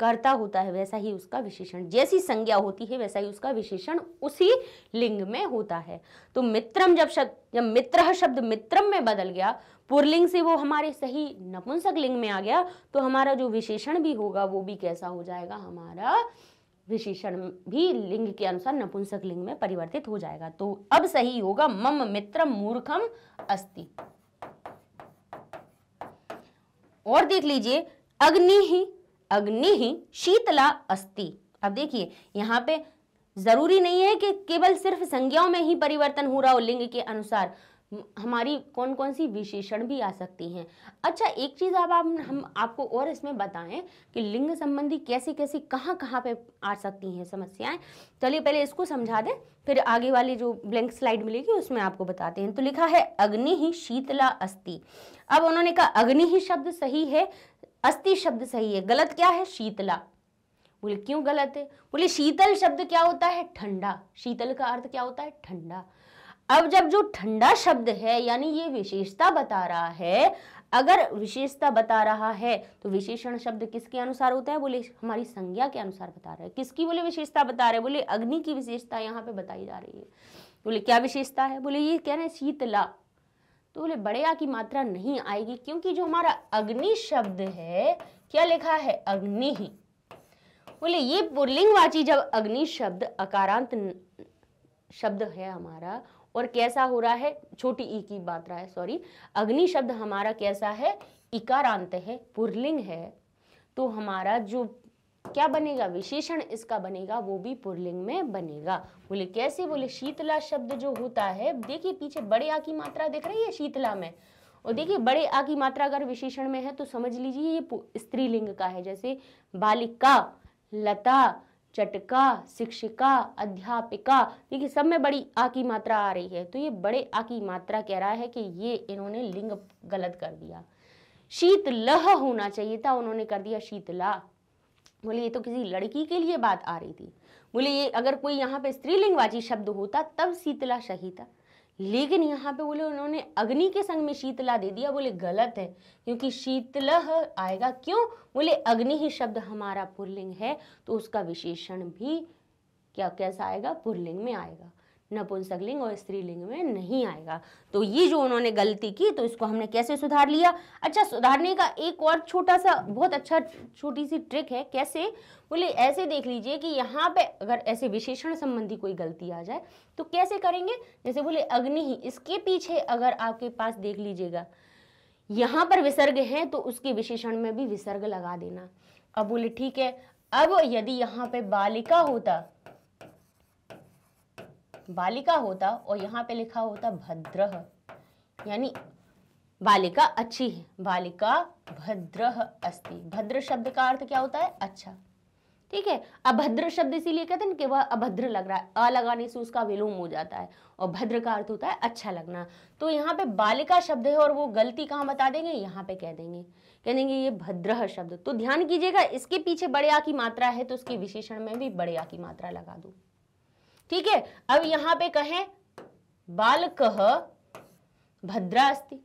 कर्ता होता है, वैसा ही उसका विशेषण, जैसी संज्ञा होती है, वैसा ही उसका विशेषण उसी लिंग में होता है। तो मित्रम जब शब्द, जब मित्र शब्द मित्रम में बदल गया, पुरलिंग से वो हमारे सही नपुंसक लिंग में आ गया तो हमारा जो विशेषण भी होगा, वो भी कैसा हो जाएगा? हमारा विशेषण भी लिंग के अनुसार नपुंसक लिंग में परिवर्तित हो जाएगा। तो अब सही होगा, मम मित्रम मूर्खम अस्ति। और देख लीजिए, अग्नि ही अग्नि ही शीतला अस्ति। अब देखिए, यहाँ पे ज़रूरी नहीं है कि केवल सिर्फ़ संज्ञाओं में ही परिवर्तन हो रहा हो, लिंग के अनुसार। हमारी कौन कौन सी विशेषण भी आ सकती हैं। अच्छा एक चीज़ अब आप, हम आपको और इसमें बताएँ कि लिंग संबंधी कैसी कैसी, कहाँ कहाँ पे आ सकती हैं समस्याएँ। चलिए, पहले इसको समझा दें, फिर आगे वाली जो ब्लैंक स्लाइड मिलेगी, उसमें आपको बताते हैं। तो लिखा है, अग्नि ही शीतला अस्थि अब उन्होंने कहा, अग्नि ही शब्द सही है अस्थि शब्द सही है, गलत क्या है? शीतला। बोले, क्यों गलत है? बोले, शीतल शब्द क्या होता है? ठंडा। शीतल का अर्थ क्या होता है? ठंडा। अब जब जो ठंडा शब्द है, यानी ये विशेषता बता रहा है, अगर विशेषता बता रहा है तो विशेषण शब्द किसके अनुसार होता है? बोले, हमारी संज्ञा के अनुसार बता रहा है। किसकी बोले विशेषता बता रहे बोले, अग्नि की विशेषता यहाँ पे बताई जा रही है। बोले, क्या विशेषता है? बोले, ये कह रहे हैं शीतला। तो बोले, बड़े आ की मात्रा नहीं आएगी, क्योंकि जो हमारा अग्नि शब्द है, क्या लिखा है? अग्नि ही। बोले, ये पुरलिंगवाची जब अग्नि शब्द, अकारांत शब्द है हमारा, और कैसा हो रहा है? छोटी ई की मात्रा है सॉरी अग्नि शब्द हमारा कैसा है? इकारांत है पुरलिंग है। तो हमारा जो क्या बनेगा? विशेषण इसका बनेगा, वो भी पुरलिंग में बनेगा। बोले, कैसे? बोले, शीतला शब्द जो होता है, देखिए पीछे बड़े आ की मात्रा दिख रही है शीतला में? और देखिए, बड़े आ की मात्रा अगर विशेषण में है तो समझ लीजिए ये स्त्रीलिंग का है। जैसे बालिका, लता, चटका, शिक्षिका, अध्यापिका, देखिए सब में बड़ी आ की मात्रा आ रही है। तो ये बड़े आ की मात्रा कह रहा है कि ये इन्होंने लिंग गलत कर दिया। शीतलह होना चाहिए था, उन्होंने कर दिया शीतला। बोले, ये तो किसी लड़की के लिए बात आ रही थी। बोले, ये अगर कोई यहाँ पे स्त्रीलिंगवाची शब्द होता, तब शीतला सही था। लेकिन यहाँ पे बोले, उन्होंने अग्नि के संग में शीतला दे दिया। बोले, गलत है, क्योंकि शीतल आएगा क्यों? बोले, अग्नि ही शब्द हमारा पुरलिंग है तो उसका विशेषण भी क्या, कैसा आएगा? पुरलिंग में आएगा। नपुंसकलिंग और स्त्रीलिंग में नहीं आएगा। तो ये जो उन्होंने गलती की तो इसको हमने कैसे सुधार लिया? अच्छा सुधारने का एक और छोटा सा बहुत अच्छा छोटी सी ट्रिक है, कैसे? बोले, ऐसे देख लीजिए कि यहाँ पे अगर ऐसे विशेषण संबंधी कोई गलती आ जाए तो कैसे करेंगे? जैसे बोले, अग्नि ही, इसके पीछे अगर आपके पास देख लीजिएगा, यहाँ पर विसर्ग है तो उसके विशेषण में भी विसर्ग लगा देना। अब बोले, ठीक है, अब यदि यहाँ पे बालिका होता बालिका होता और यहाँ पे लिखा होता भद्र। यानी बालिका अच्छी है। बालिका भद्र अस्ति। भद्र शब्द का अर्थ क्या होता है? अच्छा। ठीक है? अभद्र शब्द इसीलिए कहते हैं कि वह अभद्र लग रहा है। अ लगाने से उसका विलोम हो जाता है और भद्र का अर्थ होता है अच्छा लगना। तो यहाँ पे बालिका शब्द है और वो गलती कहाँ बता देंगे? यहाँ पे कह देंगे। कह देंगे ये भद्र शब्द। तो ध्यान कीजिएगा, इसके पीछे बड़े आ की मात्रा है तो उसके विशेषण में भी बड़े आ की मात्रा लगा दो। ठीक है? अब यहाँ पे कहें, बालक भद्रा अस्ति।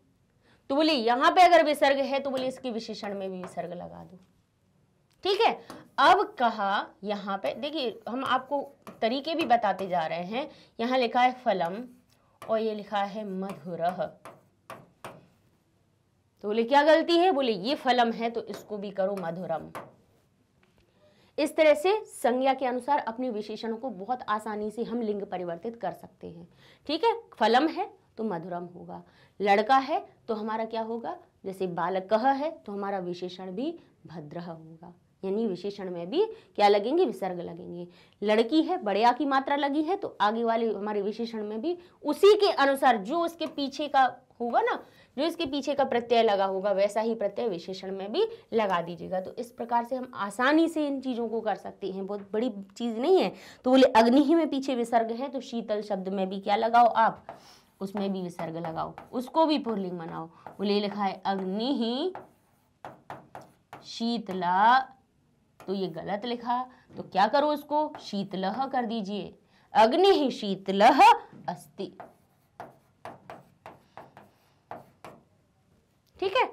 तो बोले, यहाँ पे अगर विसर्ग है तो बोले इसके विशेषण में भी विसर्ग लगा दो। ठीक है? अब कहा, यहाँ पे, देखिए, हम आपको तरीके भी बताते जा रहे हैं। यहाँ लिखा है फलम, और ये लिखा है मधुर। तो बोले, क्या गलती है? बोले, ये फलम है तो इसको भी करो मधुरम। इस तरह से संज्ञा के अनुसार अपने विशेषणों को बहुत आसानी से हम लिंग परिवर्तित कर सकते हैं। ठीक है? फलम है तो मधुरम होगा। लड़का है तो हमारा क्या होगा? जैसे बालक कह है तो हमारा विशेषण भी भद्र होगा। यानी विशेषण में भी क्या लगेंगे? विसर्ग लगेंगे। लड़की है बड़े की मात्रा लगी है तो आगे वाले हमारे विशेषण में भी उसी के अनुसार, जो उसके पीछे का होगा ना जो इसके पीछे का प्रत्यय लगा होगा, वैसा ही प्रत्यय विशेषण में भी लगा दीजिएगा। तो इस प्रकार से हम आसानी से इन चीज़ों को कर सकते हैं। बहुत बड़ी चीज़ नहीं है। तो बोले, अग्नि ही में पीछे विसर्ग है तो शीतल शब्द में भी क्या लगाओ आप? उसमें भी विसर्ग लगाओ। उसको भी पुरलिंग बनाओ। बोले, लिखा है, अग्नि ही शीतला। तो ये गलत लिखा। तो क्या करो उसको? शीतलह कर दीजिए। अग्नि ही शीतलह अस्ति। ठीक है?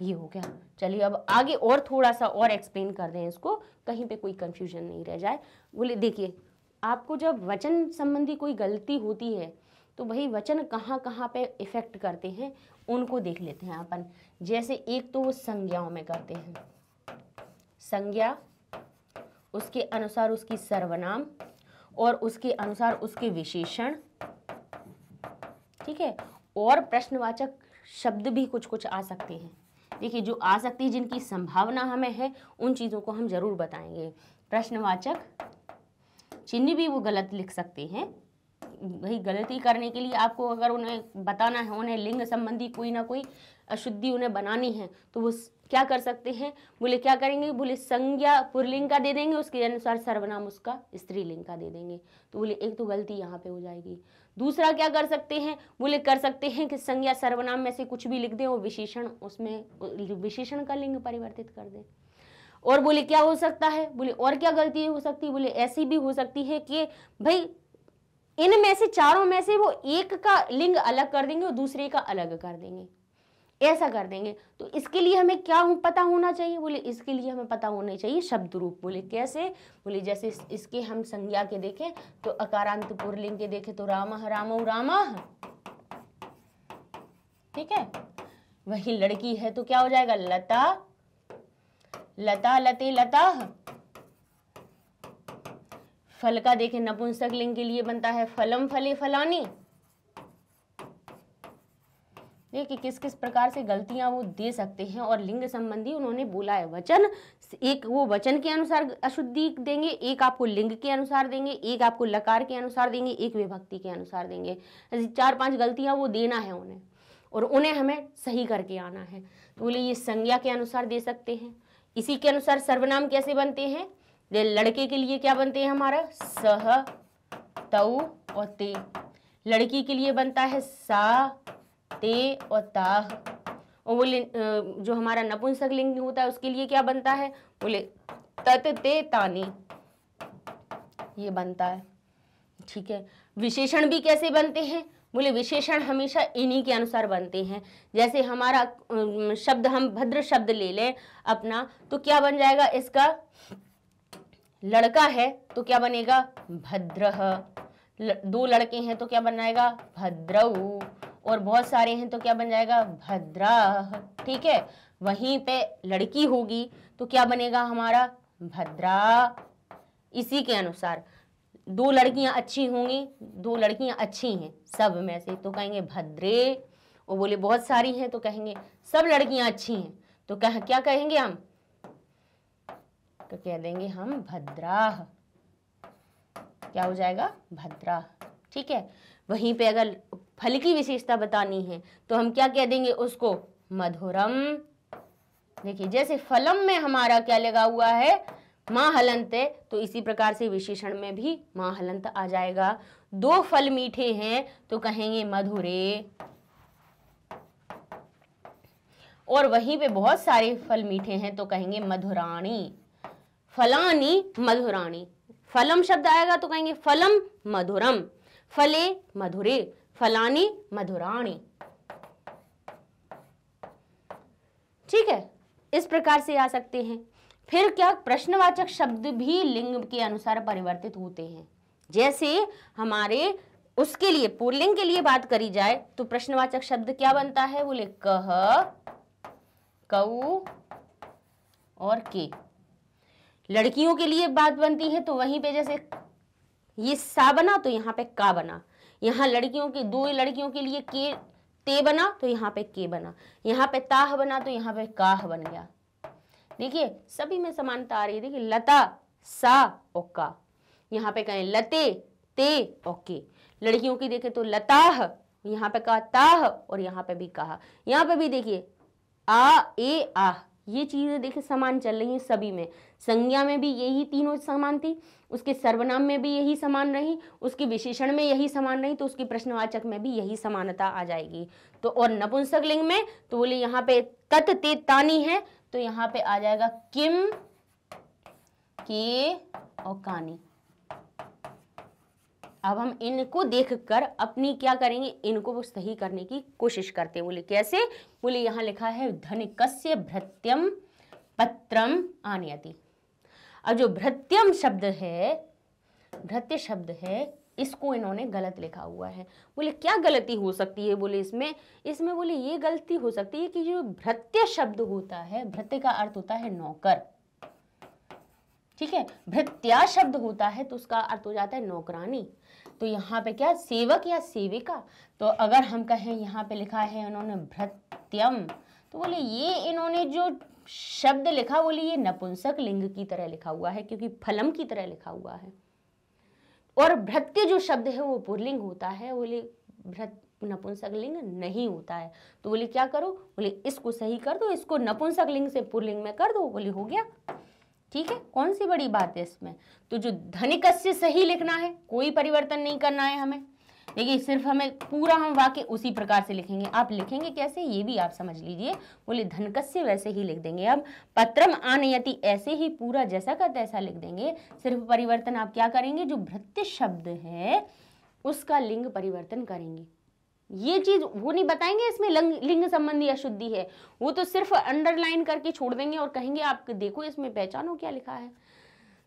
ये हो गया। चलिए अब आगे और थोड़ा सा और एक्सप्लेन कर दें इसको। कहीं पे कोई कंफ्यूजन नहीं रह जाए। बोले, देखिए, आपको जब वचन संबंधी कोई गलती होती है तो वही वचन कहाँ कहाँ पे इफ़ेक्ट करते हैं, उनको देख लेते हैं अपन। जैसे एक तो वो संज्ञाओं में करते हैं। संज्ञा, उसके अनुसार उसकी सर्वनाम और उसके अनुसार उसके विशेषण। ठीक है? और प्रश्नवाचक शब्द भी कुछ कुछ आ सकते हैं। देखिए, जो आ सकती है, जिनकी संभावना हमें है, उन चीज़ों को हम ज़रूर बताएँगे। प्रश्नवाचक चिन्ह भी वो गलत लिख सकते हैं भाई गलती करने के लिए आपको अगर उन्हें बताना है, उन्हें लिंग संबंधी कोई ना कोई अशुद्धि उन्हें बनानी है तो वो क्या कर सकते हैं? बोले, क्या करेंगे? बोले, संज्ञा पुरलिंग का दे देंगे, उसके अनुसार सर्वनाम उसका स्त्रीलिंग का दे देंगे। तो बोले, एक तो गलती यहाँ पे हो जाएगी। दूसरा क्या कर सकते हैं? बोले, कर सकते हैं कि संज्ञा सर्वनाम में से कुछ भी लिख दें और विशेषण उसमें विशेषण का लिंग परिवर्तित कर दें। और बोले, क्या हो सकता है? बोले, और क्या गलती हो सकती? है बोले, ऐसी भी हो सकती है कि भाई इनमें से चारों में से वो एक का लिंग अलग कर देंगे और दूसरे का अलग कर देंगे। ऐसा कर देंगे। तो इसके लिए हमें क्या पता होना चाहिए? बोले इसके लिए हमें पता होना चाहिए शब्द रूप बोले कैसे? बोले जैसे इस, इसके हम संज्ञा के देखें तो अकारांत पुरलिंग के देखें तो राम रामो रामा। ठीक है? वही लड़की है तो क्या हो जाएगा? लता। लता लते लता। फल का देखें नपुंसक लिंग के लिए बनता है फलम, फले फलानी। देखिए किस किस प्रकार से गलतियाँ वो दे सकते हैं और लिंग संबंधी उन्होंने बोला है वचन। एक वो वचन के अनुसार अशुद्धि देंगे, एक आपको लिंग के अनुसार देंगे, एक आपको लकार के अनुसार देंगे, एक विभक्ति के अनुसार देंगे। चार पाँच गलतियाँ वो देना है उन्हें और उन्हें हमें सही करके आना है। तो बोले ये संज्ञा के अनुसार दे सकते हैं। इसी के अनुसार सर्वनाम कैसे बनते हैं? लड़के के लिए क्या बनते हैं हमारा? सह, तऊ और ते। लड़की के लिए बनता है सा, ते और ताह। और बोले जो हमारा नपुंसक लिंग होता है, उसके लिए क्या बनता है? बोले, तत ते तानी। ये बनता है। ठीक है। विशेषण भी कैसे बनते हैं? बोले, विशेषण हमेशा इन्हीं के अनुसार बनते हैं। जैसे हमारा शब्द, हम भद्र शब्द ले लें अपना तो क्या बन जाएगा? इसका लड़का है तो क्या बनेगा? भद्र दो लड़के हैं तो क्या बन जाएगा? भद्रऊ। और बहुत सारे हैं तो क्या बन जाएगा? भद्रा ठीक है? वहीं पे लड़की होगी तो क्या बनेगा हमारा? भद्रा। इसी के अनुसार। दो लड़कियाँ अच्छी होंगी, दो लड़कियाँ अच्छी हैं, सब में से। तो कहेंगे भद्रे। और बोले, बहुत सारी हैं तो कहेंगे, सब लड़कियाँ अच्छी हैं। तो कह, क्या कहेंगे हम? तो कह देंगे हम भद्रा क्या हो जाएगा? भद्रा ठीक है? वहीं पे अगर फल की विशेषता बतानी है तो हम क्या कह देंगे उसको? मधुरम। देखिए, जैसे फलम में हमारा क्या लगा हुआ है? माँ हलंत है तो इसी प्रकार से विशेषण में भी माँ हलंत आ जाएगा। दो फल मीठे हैं तो कहेंगे मधुरे। और वहीं पे बहुत सारे फल मीठे हैं तो कहेंगे मधुराणी। फलानी मधुराणी। फलम शब्द आएगा तो कहेंगे फलम मधुरम, फले मधुरे, फलानी मधुराणी। ठीक है, इस प्रकार से आ सकते हैं। फिर क्या प्रश्नवाचक शब्द भी लिंग के अनुसार परिवर्तित होते हैं? जैसे हमारे उसके लिए, पुरलिंग के लिए बात करी जाए तो प्रश्नवाचक शब्द क्या बनता है? बोले कह, कऊ और के। लड़कियों के लिए बात बनती है तो वहीं पे जैसे, ये सा बना तो यहाँ पे का बना। यहाँ लड़कियों के, दो लड़कियों के लिए के, ते बना तो यहाँ पे के बना। यहाँ पे ताह बना तो यहाँ पे काह बन गया। देखिए, सभी में समानता आ रही है। देखिए, लता, सा और का। यहाँ पे कहें लते, ते और के। लड़कियों की देखे तो लताह, यहाँ पे कहा ताह और यहाँ पे भी कहा। यहाँ पे भी देखिए, आ, ए, आह। ये चीज़ें देखिए समान चल रही हैं सभी में। संज्ञा में भी यही तीनों समान थी, उसके सर्वनाम में भी यही समान रही, उसके विशेषण में यही समान रही तो उसकी प्रश्नवाचक में भी यही समानता आ जाएगी। तो और नपुंसक लिंग में तो बोले यहाँ पे तत् ते तानी है तो यहाँ पे आ जाएगा किम, के और कानी। अब हम इनको देखकर अपनी क्या करेंगे? इनको सही करने की कोशिश करते हैं। बोले, कैसे? बोले, यहाँ लिखा है, धनिकस्य भृत्यम पत्रम आनयति। अब जो भृत्यम शब्द है, भृत्य शब्द है, इसको इन्होंने गलत लिखा हुआ है। बोले, क्या गलती हो सकती है? बोले, इसमें इसमें बोले, ये गलती हो सकती है कि जो भृत्य शब्द होता है, भृत्य का अर्थ होता है नौकर। ठीक है? भृत्या शब्द होता है तो उसका अर्थ हो जाता है नौकरानी। तो यहाँ पे क्या, सेवक या सेविका? तो अगर हम कहें, यहाँ पे लिखा है उन्होंने भृत्यम तो बोले, ये इन्होंने जो शब्द लिखा, बोले, ये नपुंसक लिंग की तरह लिखा हुआ है, क्योंकि फलम की तरह लिखा हुआ है। और भृत्य जो शब्द है, वो पुरलिंग होता है, बोले, भ्रत, नपुंसक लिंग नहीं होता है। तो बोले, क्या करो? बोले, इसको सही कर दो, इसको नपुंसक लिंग से पुरलिंग में कर दो। बोले, हो गया। ठीक है? कौन सी बड़ी बात है इसमें? तो जो धनिक से सही लिखना है, कोई परिवर्तन नहीं करना है हमें। देखिए, सिर्फ़ हमें पूरा हम वाक्य उसी प्रकार से लिखेंगे। आप लिखेंगे कैसे? ये भी आप समझ लीजिए। बोले धनकस्य वैसे ही लिख देंगे। अब पत्रम आनयति, ऐसे ही पूरा जैसा का तैसा लिख देंगे। सिर्फ़ परिवर्तन आप क्या करेंगे? जो भृत्य शब्द है, उसका लिंग परिवर्तन करेंगे। ये चीज़ वो नहीं बताएँगे, इसमें लिंग संबंधी अशुद्धि है। वो तो सिर्फ़ अंडरलाइन करके छोड़ देंगे और कहेंगे आप देखो, इसमें पहचानो क्या लिखा है?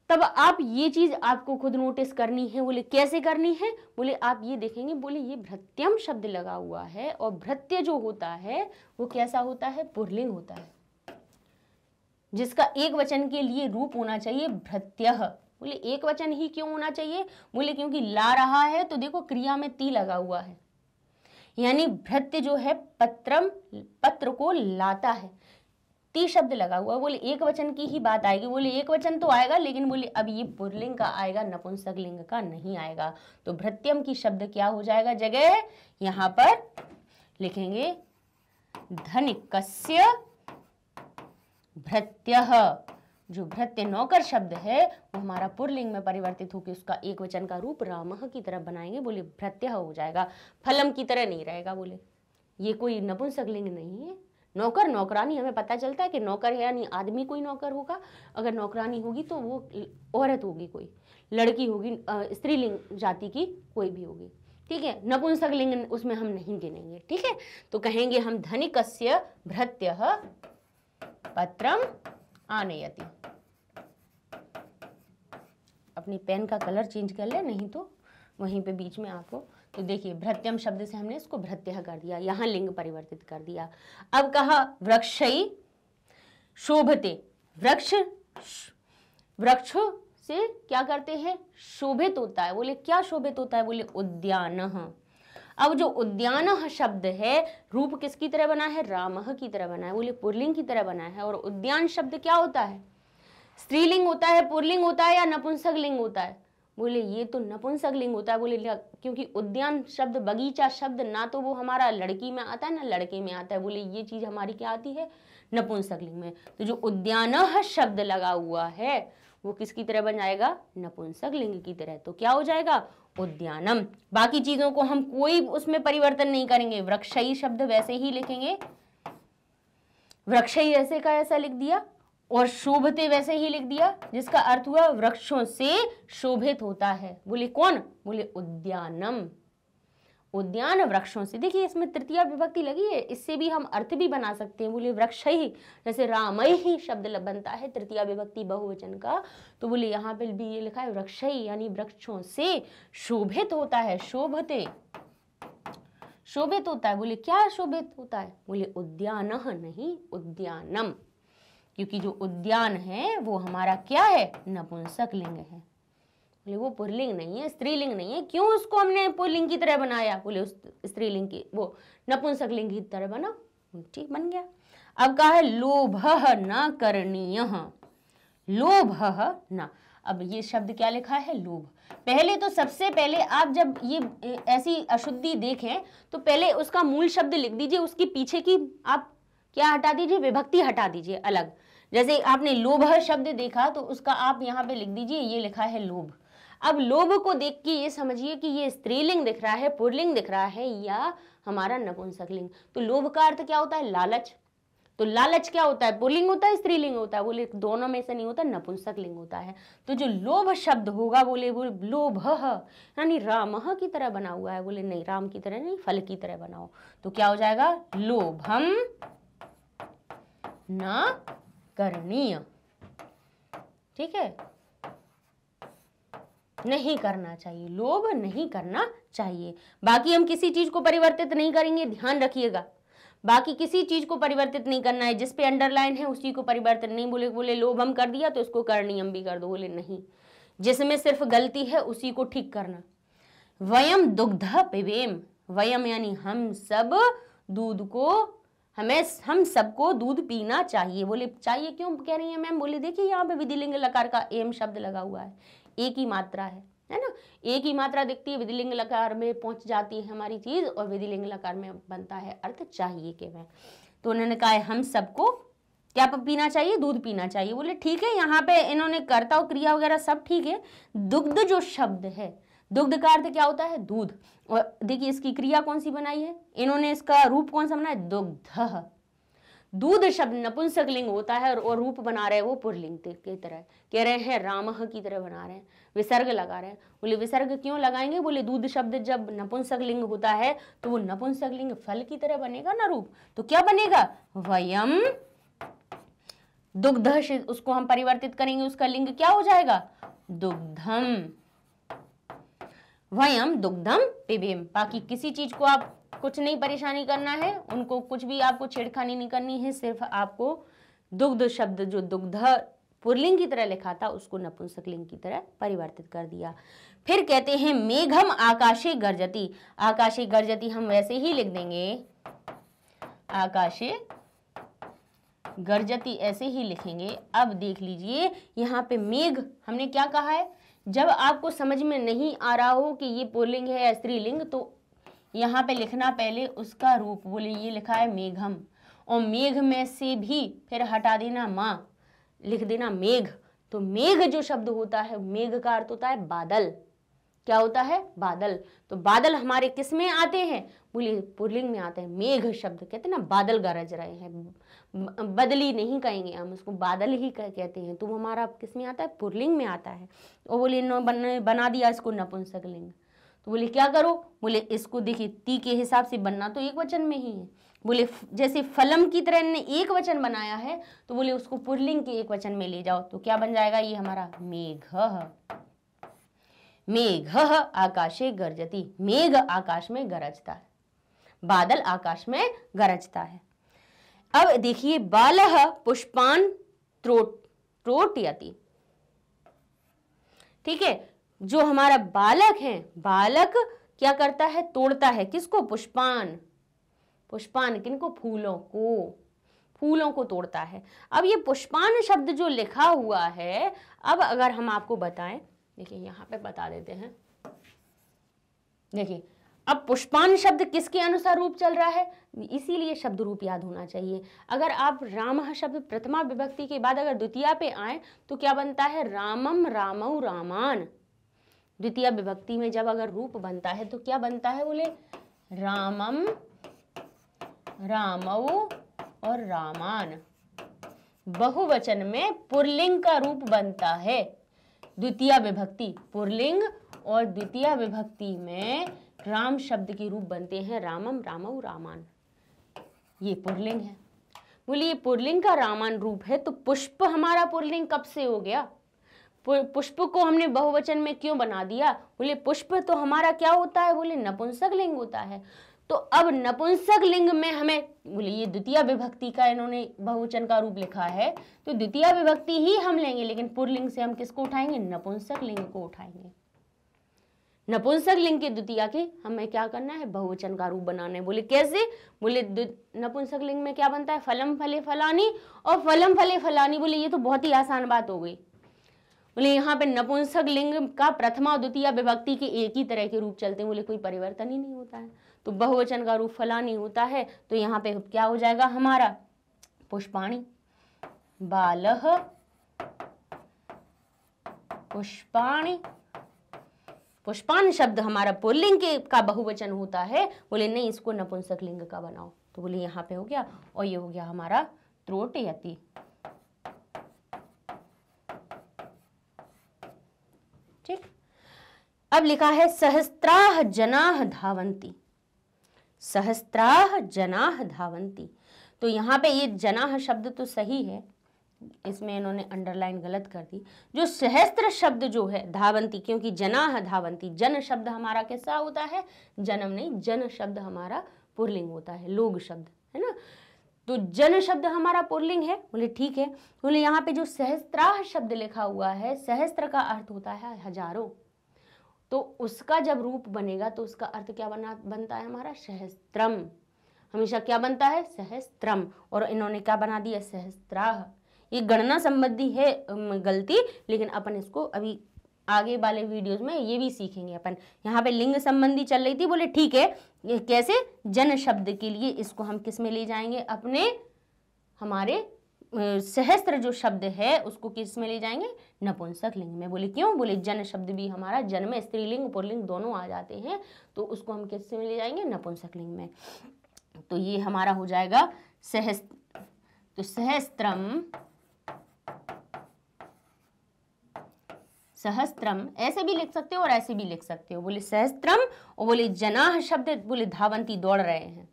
तब आप ये चीज़ आपको खुद नोटिस करनी है। बोले, कैसे करनी है? बोले, आप ये देखेंगे, बोले, ये भृत्यम शब्द लगा हुआ है और भ्रत्य जो होता है, वो कैसा होता है? पुरलिंग होता है। जिसका एक वचन के लिए रूप होना चाहिए भ्रत्य बोले, एक वचन ही क्यों होना चाहिए? बोले, क्योंकि ला रहा है तो देखो, क्रिया में ती लगा हुआ है। यानी भृत्य जो है पत्रम, पत्र को लाता है। ती शब्द लगा हुआ बोले, एक वचन की ही बात आएगी। बोले, एक वचन तो आएगा, लेकिन बोले, अब ये पुरलिंग का आएगा नपुंसक लिंग का नहीं आएगा। तो भृत्यम की शब्द क्या हो जाएगा? जगह यहाँ पर लिखेंगे, धनिकस्य भृत्य। जो भृत्य नौकर शब्द है, वो हमारा पुरलिंग में परिवर्तित होकर उसका एक वचन का रूप राम की तरफ़ बनाएँगे, बोले, भृत्य हो जाएगा, फलम की तरह नहीं रहेगा, बोले। ये कोई नपुंसक लिंग नहीं है। नौकर, नौकरानी, हमें पता चलता है कि नौकर है, यानी आदमी कोई नौकर होगा। अगर नौकरानी होगी तो वो औरत होगी कोई, लड़की होगी स्त्रीलिंग जाति की कोई भी होगी। ठीक है, नपुंसक लिंग उसमें हम नहीं गिनेंगे, ठीक है? तो कहेंगे हम धनिकस्य भृत्य पत्रम आनयति अपनी पेन का कलर चेंज कर ले, नहीं तो वहीं पे बीच में आपको तो देखिए, भ्रत्यम शब्द से हमने इसको भृत्य कर दिया, यहाँ लिंग परिवर्तित कर दिया। अब कहा वृक्षई शोभते। वृक्ष वृक्ष से क्या करते हैं? शोभित होता है। बोले, क्या शोभित होता है? बोले, उद्यान। अब जो उद्यान शब्द है, रूप किसकी तरह बना है? राम की तरह बना है। बोले पुरलिंग की तरह बना है। और उद्यान शब्द क्या होता है? स्त्रीलिंग होता है, पुरलिंग होता है या नपुंसक लिंग होता है? बोले ये तो नपुंसक लिंग होता है। बोले क्योंकि उद्यान शब्द बगीचा शब्द, ना तो वो हमारा लड़की में आता है, ना लड़के में आता है। बोले ये चीज़ हमारी क्या आती है? नपुंसक लिंग में। तो जो उद्यान शब्द लगा हुआ है वो किसकी तरह बन जाएगा? नपुंसक लिंग की तरह। तो क्या हो जाएगा? उद्यानम। बाकी चीज़ों को हम कोई उसमें परिवर्तन नहीं करेंगे। वृक्षई शब्द वैसे ही लिखेंगे। वृक्षई ऐसे का ऐसा लिख दिया और शोभते वैसे ही लिख दिया, जिसका अर्थ हुआ वृक्षों से शोभित होता है। बोले कौन? बोले उद्यानम। उद्यान वृक्षों से। देखिए, इसमें तृतीय विभक्ति लगी है। इससे भी हम अर्थ भी बना सकते हैं। बोले वृक्ष ही, जैसे रामय ही शब्द बनता है तृतीय विभक्ति बहुवचन का। तो बोले यहाँ पे भी ये लिखा है, वृक्ष ही, यानी वृक्षों से शोभित होता है। शोभते, शोभित होता है। बोले क्या शोभित होता है? बोले उद्यान नहीं, उद्यानम। क्योंकि जो उद्यान है, वो हमारा क्या है? नपुंसक लिंग है। बोले, वो पुरलिंग नहीं है, स्त्रीलिंग नहीं है, क्यों उसको हमने पुरलिंग की तरह बनाया? बोले, उस स्त्रीलिंग की, वो नपुंसकलिंग की तरह बना, ठीक, बन गया। अब कहा है, लोभ न करणीय, लोभ न। अब ये शब्द क्या लिखा है? लोभ। पहले तो सबसे पहले आप जब ये ऐसी अशुद्धि देखें तो पहले उसका मूल शब्द लिख दीजिए, उसके पीछे की आप क्या हटा दीजिए? विभक्ति हटा दीजिए, अलग। जैसे आपने लोभ शब्द देखा तो उसका आप यहाँ पे लिख दीजिए, ये लिखा है लोभ। अब लोभ को देख के ये समझिए कि ये स्त्रीलिंग दिख रहा है, पुरलिंग दिख रहा है या हमारा नपुंसकलिंग। तो लोभ का अर्थ क्या होता है? लालच। तो लालच क्या होता है? पुरलिंग होता है, स्त्रीलिंग होता है? बोले दोनों में से नहीं होता नपुंसक लिंग होता है। तो जो लोभ शब्द होगा बोले बोले, लोभ यानी राम की तरह बना हुआ है बोले नहीं, राम की तरह नहीं, फल की तरह बनाओ तो क्या हो जाएगा? लोभम न करणीय। ठीक है? नहीं करना चाहिए, लोभ नहीं करना चाहिए। बाकी हम किसी चीज़ को परिवर्तित नहीं करेंगे, ध्यान रखिएगा। बाकी किसी चीज़ को परिवर्तित नहीं करना है, जिस पे अंडरलाइन है, उसी को परिवर्तन नहीं बोले बोले लोभ हम कर दिया तो इसको करनियम भी कर दो, बोले नहीं। जिसमें सिर्फ़ गलती है, उसी को ठीक करना। वयम दुग्ध पिवेम वयम यानी हम सब दूध को, हमें हम सबको दूध पीना चाहिए। बोले, चाहिए क्यों कह रही है मैम? बोले, देखिए यहाँ पे विधिलिंग लकार का एम शब्द लगा हुआ है। एक ही मात्रा है है ना? एक ही मात्रा दिखती है विधिलिंग लकार में पहुँच जाती है हमारी चीज़ और विधिलिंग लकार में बनता है अर्थ चाहिए के तो उन्होंने कहा है, हम सबको क्या पीना चाहिए? दूध पीना चाहिए? बोले, ठीक है, यहाँ पे इन्होंने कर्ता और क्रिया वगैरह सब ठीक है, दुग्ध जो शब्द है, दुग्ध का अर्थ क्या होता है? दूध। और देखिए, इसकी क्रिया कौन सी बनाई है? इन्होंने इसका रूप कौन सा बनाया? दुग्ध। दूध शब्द नपुंसक लिंग होता है और रूप बना रहे वो पुरलिंग की तरह। कह रहे हैं, राम की तरह बना रहे हैं। विसर्ग लगा रहे हैं। बोले, विसर्ग क्यों लगाएँगे? बोले, दूध शब्द जब नपुंसक लिंग होता है तो वो नपुंसक लिंग फल की तरह बनेगा ना रूप? तो क्या बनेगा? वयम। दुग्ध उसको हम परिवर्तित करेंगे, उसका लिंग क्या हो जाएगा? दुग्धम। वयम, दुग्धम, पिबेम। बाकी किसी चीज़ को आप कुछ नहीं परेशानी करना है, उनको कुछ भी आपको छेड़खानी नहीं करनी है, सिर्फ़ आपको दुग्ध शब्द जो दुग्ध पुरलिंग की तरह लिखा था, उसको नपुंसक लिंग की तरह परिवर्तित कर दिया। फिर कहते हैं, मेघम आकाशे गर्जती। आकाशे गर्जती हम वैसे ही लिख देंगे। आकाशे गर्जती ऐसे ही लिखेंगे। अब देख लीजिए, यहाँ पे मेघ, हमने क्या कहा है? जब आपको समझ में नहीं आ रहा हो कि ये पुल्लिंग है या स्त्रीलिंग तो यहाँ पे लिखना पहले उसका रूप बोले ये लिखा है मेघम। और मेघ में से भी फिर हटा देना माँ लिख देना मेघ। तो मेघ जो शब्द होता है मेघ का अर्थ होता है बादल। क्या होता है? बादल। तो बादल हमारे किसमें आते हैं? बोले पुरलिंग में आते हैं। मेघ शब्द कहते हैं ना बादल गरज रहे हैं। बदली नहीं कहेंगे हम उसको बादल ही कह, कहते हैं। तो हमारा किसमें आता है? पुरलिंग में आता है। और बोले बना दिया इसको नपुंसक लिंग तो बोले, क्या करो? बोले, इसको देखिए, ती के हिसाब से बनना तो एक वचन में ही है। बोले जैसे फलम की तरह ने एक वचन बनाया है तो बोले, उसको पुरलिंग के एक वचन में ले जाओ तो क्या बन जाएगा? ये हमारा मेघ मेघ आकाशे गरजती, मेघ आकाश में गरजता है, बादल आकाश में गरजता है। अब देखिए बाल पुष्पान त्रोट, त्रोटयति। ठीक है? जो हमारा बालक है, बालक क्या करता है? तोड़ता है। किसको? पुष्पान। पुष्पान किनको? फूलों को। फूलों को तोड़ता है। अब ये पुष्पान शब्द जो लिखा हुआ है, अब अगर हम आपको बताएँ, देखिए यहाँ पे बता देते हैं। देखिए, अब पुष्पान शब्द किसके अनुसार रूप चल रहा है? इसीलिए शब्द रूप याद होना चाहिए। अगर आप राम शब्द प्रथमा विभक्ति के बाद अगर द्वितीय पे आए तो क्या बनता है? रामम रामऊ रामान। द्वितीय विभक्ति में जब अगर रूप बनता है तो क्या बनता है बोले? रामम रामऊ और रामान। बहुवचन में पुरलिंग का रूप बनता है। द्वितीय विभक्ति, पुरलिंग और द्वितीय विभक्ति में राम शब्द के रूप बनते हैं, रामम रामऊ रामान। ये पुरलिंग है। बोलिए, पुरलिंग का रामान रूप है तो पुष्प हमारा पुरलिंग कब से हो गया? पुष्प को हमने बहुवचन में क्यों बना दिया? बोले, पुष्प तो हमारा क्या होता है? बोले, नपुंसक लिंग होता है। तो अब नपुंसक लिंग में हमें, बोले, ये द्वितीय विभक्ति का इन्होंने बहुवचन का रूप लिखा है तो द्वितीय विभक्ति ही हम लेंगे, लेकिन पुरलिंग से हम किसको उठाएँगे? नपुंसक लिंग को उठाएँगे। नपुंसक लिंग के द्वितीय के हमें क्या करना है? बहुवचन का रूप बनाना है। बोले, कैसे? बोले नपुंसक लिंग में क्या बनता है? फलम फले फलानी, और फलम फले फलानी, बोले, ये तो बहुत ही आसान बात हो गई। बोले, यहाँ पे नपुंसक लिंग का प्रथमा और द्वितीय विभक्ति के एक ही तरह के रूप चलते हैं। बोले, कोई परिवर्तन ही नहीं होता है। तो बहुवचन का रूप फलानी होता है तो यहाँ पे क्या हो जाएगा हमारा? पुष्पाणी। बालह। पुष्पाणी। पुष्पान शब्द हमारा पुल्लिंग के का बहुवचन होता है। बोले, नहीं, इसको नपुंसक लिंग का बनाओ। तो बोले, यहाँ पे हो गया और ये हो गया हमारा त्रोटयति। अब लिखा है, सहस्त्राह जनाह धावंती। सहस्त्राह जनाह धावंती। तो यहाँ पे ये जनाह शब्द तो सही है, इसमें इन्होंने अंडरलाइन गलत कर दी। जो सहस्त्र शब्द जो है, धावंती, क्योंकि जनाह धावंती, जन शब्द हमारा कैसा होता है? जन्म नहीं, जन शब्द हमारा पुरलिंग होता है, लोग शब्द, है ना? तो जन शब्द हमारा पुरलिंग है, बोले ठीक है। बोले यहाँ पे जो सहस्त्राह शब्द लिखा हुआ है, सहस्त्र का अर्थ होता है हज़ारों। तो उसका जब रूप बनेगा तो उसका अर्थ क्या बना, बनता है हमारा? सहस्त्रम। हमेशा क्या बनता है? सहस्त्रम। और इन्होंने क्या बना दिया? सहस्त्राह। ये गणना संबंधी है गलती, लेकिन अपन इसको अभी आगे वाले वीडियोस में ये भी सीखेंगे अपन। यहाँ पे लिंग संबंधी चल रही थी, बोले, ठीक है, ये कैसे? जन शब्द के लिए इसको हम किसमें ले जाएँगे? अपने, हमारे सहस्त्र जो शब्द है, उसको किसमें ले जाएँगे? नपुंसक लिंग में। बोले, क्यों? बोले, जन शब्द भी हमारा जन में स्त्रीलिंग पुरलिंग दोनों आ जाते हैं तो उसको हम किसमें ले जाएँगे? नपुंसक लिंग में। तो ये हमारा हो जाएगा सहस्त्र तो सहस्त्रम सहस्त्रम, ऐसे भी लिख सकते हो और ऐसे भी लिख सकते हो। बोले, सहस्त्रम, और बोले, जनाह शब्द, बोले, धावंती दौड़ रहे हैं।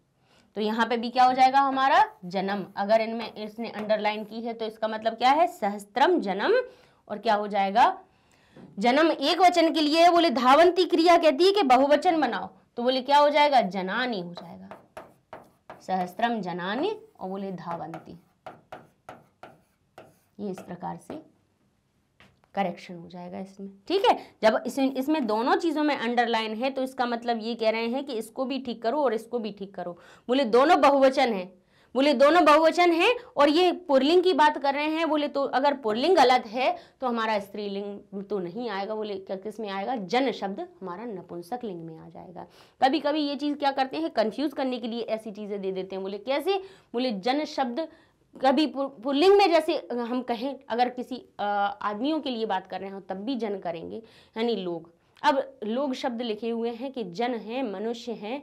तो यहाँ पे भी क्या हो जाएगा हमारा जन्म। अगर इनमें इसने अंडरलाइन की है तो इसका मतलब क्या है? सहस्त्रम जन्म। और क्या हो जाएगा? जन्म एक वचन के लिए बोले धावंती क्रिया कहती है कि बहुवचन बनाओ। तो बोले क्या हो जाएगा? जनानी हो जाएगा। सहस्त्रम जनानी और बोले धावंती। ये इस प्रकार से करेक्शन हो जाएगा इसमें। ठीक है? जब इसमें इसमें दोनों चीज़ों में अंडरलाइन है तो इसका मतलब ये कह रहे हैं कि इसको भी ठीक करो और इसको भी ठीक करो। बोले, दोनों बहुवचन है। बोले, दोनों बहुवचन है और ये पुरलिंग की बात कर रहे हैं। बोले तो अगर पुरलिंग गलत है तो हमारा स्त्रीलिंग तो नहीं आएगा। बोले, क्या किसमें आएगा? जन शब्द हमारा नपुंसक लिंग में आ जाएगा। कभी कभी ये चीज़ क्या करते हैं कंफ्यूज करने के लिए ऐसी चीज़ें दे देते हैं। बोले, कैसे? बोले, जन शब्द कभी पुल्लिंग में जैसे हम कहें, अगर किसी आदमियों के लिए बात कर रहे हो, तब भी जन करेंगे, यानी लोग। अब लोग शब्द लिखे हुए हैं कि जन हैं, मनुष्य हैं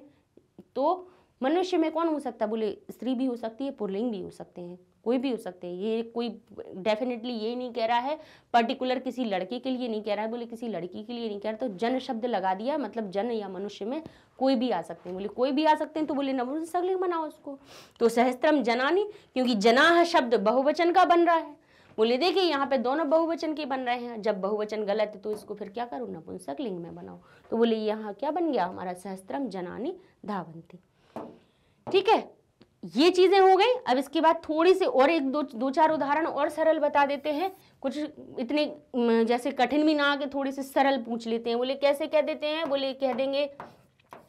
तो मनुष्य में कौन हो सकता है? बोले, स्त्री भी हो सकती है, पुल्लिंग भी हो सकते हैं। कोई भी हो सकते हैं। ये कोई डेफिनेटली ये नहीं कह रहा है पर्टिकुलर किसी लड़के के लिए नहीं कह रहा है, बोले किसी लड़की के लिए नहीं कह रहा। तो जन शब्द लगा दिया मतलब जन या मनुष्य में कोई भी आ सकते हैं। बोले, कोई भी आ सकते हैं तो बोले नपुंसकलिंग बनाओ उसको। तो सहस्त्रम जनानी, क्योंकि जनाह शब्द बहुवचन का बन रहा है। बोले, देखिए, यहाँ पे दोनों बहुवचन के बन रहे हैं। जब बहुवचन गलत है तो इसको फिर क्या करूँ? नपुंसक लिंग में बनाओ तो बोले, यहाँ क्या बन गया? हमारा सहस्त्रम जनानी धावंती। ठीक है? ये चीज़ें हो गई। अब इसके बाद थोड़ी सी और एक दो दो चार उदाहरण और सरल बता देते हैं। कुछ इतने जैसे कठिन भी ना आके थोड़ी सी सरल पूछ लेते हैं। बोले, कैसे कह देते हैं? बोले, कह देंगे,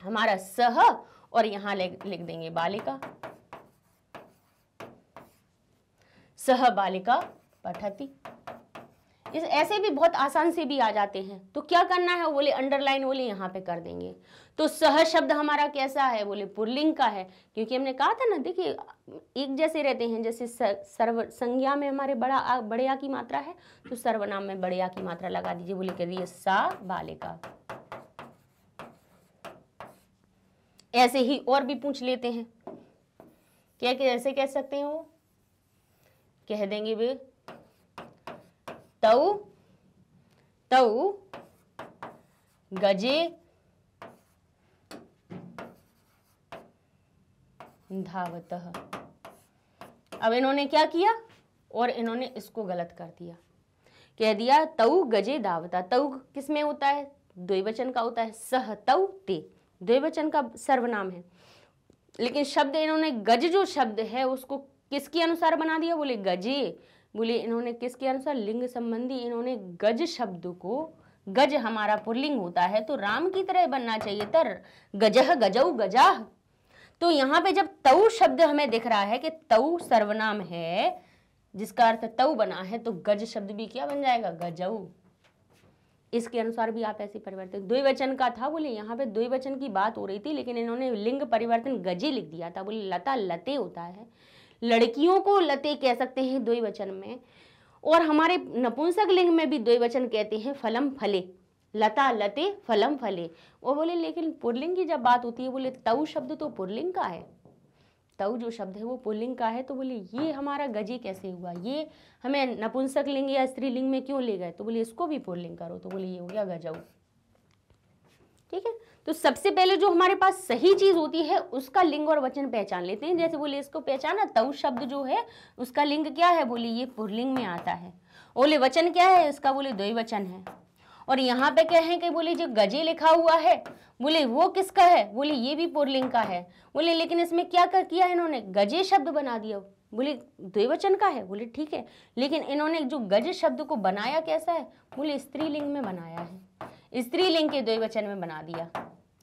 हमारा सह और यहाँ लिख देंगे बालिका। सह बालिका पठती। इस, ऐसे भी बहुत आसान से भी आ जाते हैं। तो क्या करना है? बोले, अंडरलाइन बोले, यहाँ पे कर देंगे। तो सह शब्द हमारा कैसा है? बोले पुरलिंग का है। क्योंकि हमने कहा था ना, देखिए, एक जैसे रहते हैं, जैसे सर्व, संज्ञा में हमारे बड़ा बड़िया की मात्रा है तो सर्वनाम में बड़िया की मात्रा लगा दीजिए। बोले, कह दिए सा, बालिका। ऐसे ही और भी पूछ लेते हैं। क्या कैसे कह सकते हैं वो? कह देंगे वे, तऊ तऊ, गजे धावत। अब इन्होंने क्या किया? और इन्होंने इसको गलत कर दिया। कह दिया, तऊ गजे दावता। तऊ किसमें होता है? द्विवचन का होता है सह तऊ ते। द्विवचन का सर्वनाम है। लेकिन शब्द इन्होंने गज जो शब्द है, उसको किसके अनुसार बना दिया? बोले, गजे। बोले, इन्होंने किसके अनुसार? लिंग संबंधी इन्होंने गज शब्द को, गज हमारा पुरलिंग होता है तो राम की तरह बनना चाहिए तर। गजह गजऊ गजाह तो यहाँ पे जब तऊ शब्द हमें दिख रहा है कि तऊ सर्वनाम है, जिसका अर्थ तऊ बना है तो गज शब्द भी क्या बन जाएगा? गजऊ। इसके अनुसार भी आप ऐसे परिवर्तन द्विवचन का था, बोले, यहाँ पे द्विवचन की बात हो रही थी, लेकिन इन्होंने लिंग परिवर्तन गजे लिख दिया था, बोले, लता लते होता है। लड़कियों को लते कह सकते हैं द्विवचन में, और हमारे नपुंसक लिंग में भी द्विवचन कहते हैं फलम फले। लता लते फलम फले। वो बोले, लेकिन पुरलिंग की जब बात होती है, बोले, तऊ शब्द तो पुरलिंग का है। तऊ जो शब्द है वो पुल्लिंग का है। तो बोले, ये हमारा गजे कैसे हुआ? ये हमें नपुंसक लिंग या स्त्रीलिंग में क्यों ले गए? तो बोले, इसको भी पुल्लिंग करो। तो बोले, ये हो गया गजऊ। ठीक है? तो सबसे पहले जो हमारे पास सही चीज़ होती है, उसका लिंग और वचन पहचान लेते हैं। जैसे बोले, इसको पहचाना? तऊ शब्द जो है, उसका लिंग क्या है? बोले, ये पुरलिंग में आता है। बोले, वचन क्या है? इसका बोले, द्वैवचन है। और यहाँ पे क्या है कि बोले, जो गजे लिखा हुआ है, बोले, वो किसका है? बोले, ये भी पुरलिंग का है। बोले, लेकिन इसमें क्या कर किया इन्होंने? गजे शब्द बना दिया। बोले, द्विवचन का है? बोले, ठीक है। लेकिन इन्होंने जो गज शब्द को बनाया कैसा है? बोले, स्त्रीलिंग में बनाया है। स्त्रीलिंग के द्विवचन में बना दिया।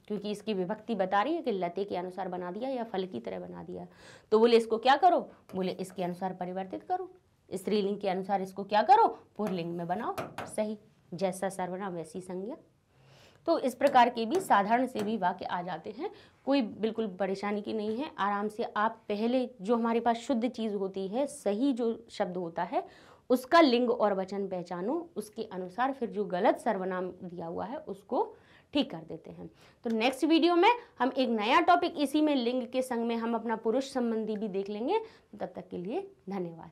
क्योंकि इसकी विभक्ति बता रही है कि लते के अनुसार बना दिया या फल की तरह बना दिया। तो बोले, इसको क्या करो? बोले, इसके अनुसार परिवर्तित करो। स्त्रीलिंग के अनुसार इसको क्या करो? पुरलिंग में बनाओ। सही। जैसा सर्वनाम, वैसी संज्ञा। तो इस प्रकार के भी साधारण से भी वाक्य आ जाते हैं। कोई बिल्कुल परेशानी की नहीं है। आराम से आप पहले जो हमारे पास शुद्ध चीज़ होती है, सही जो शब्द होता है, उसका लिंग और वचन पहचानो। उसके अनुसार फिर जो गलत सर्वनाम दिया हुआ है, उसको ठीक कर देते हैं। तो नेक्स्ट वीडियो में हम एक नया टॉपिक इसी में लिंग के संग में हम अपना पुरुष संबंधी भी देख लेंगे। तब तक के लिए धन्यवाद।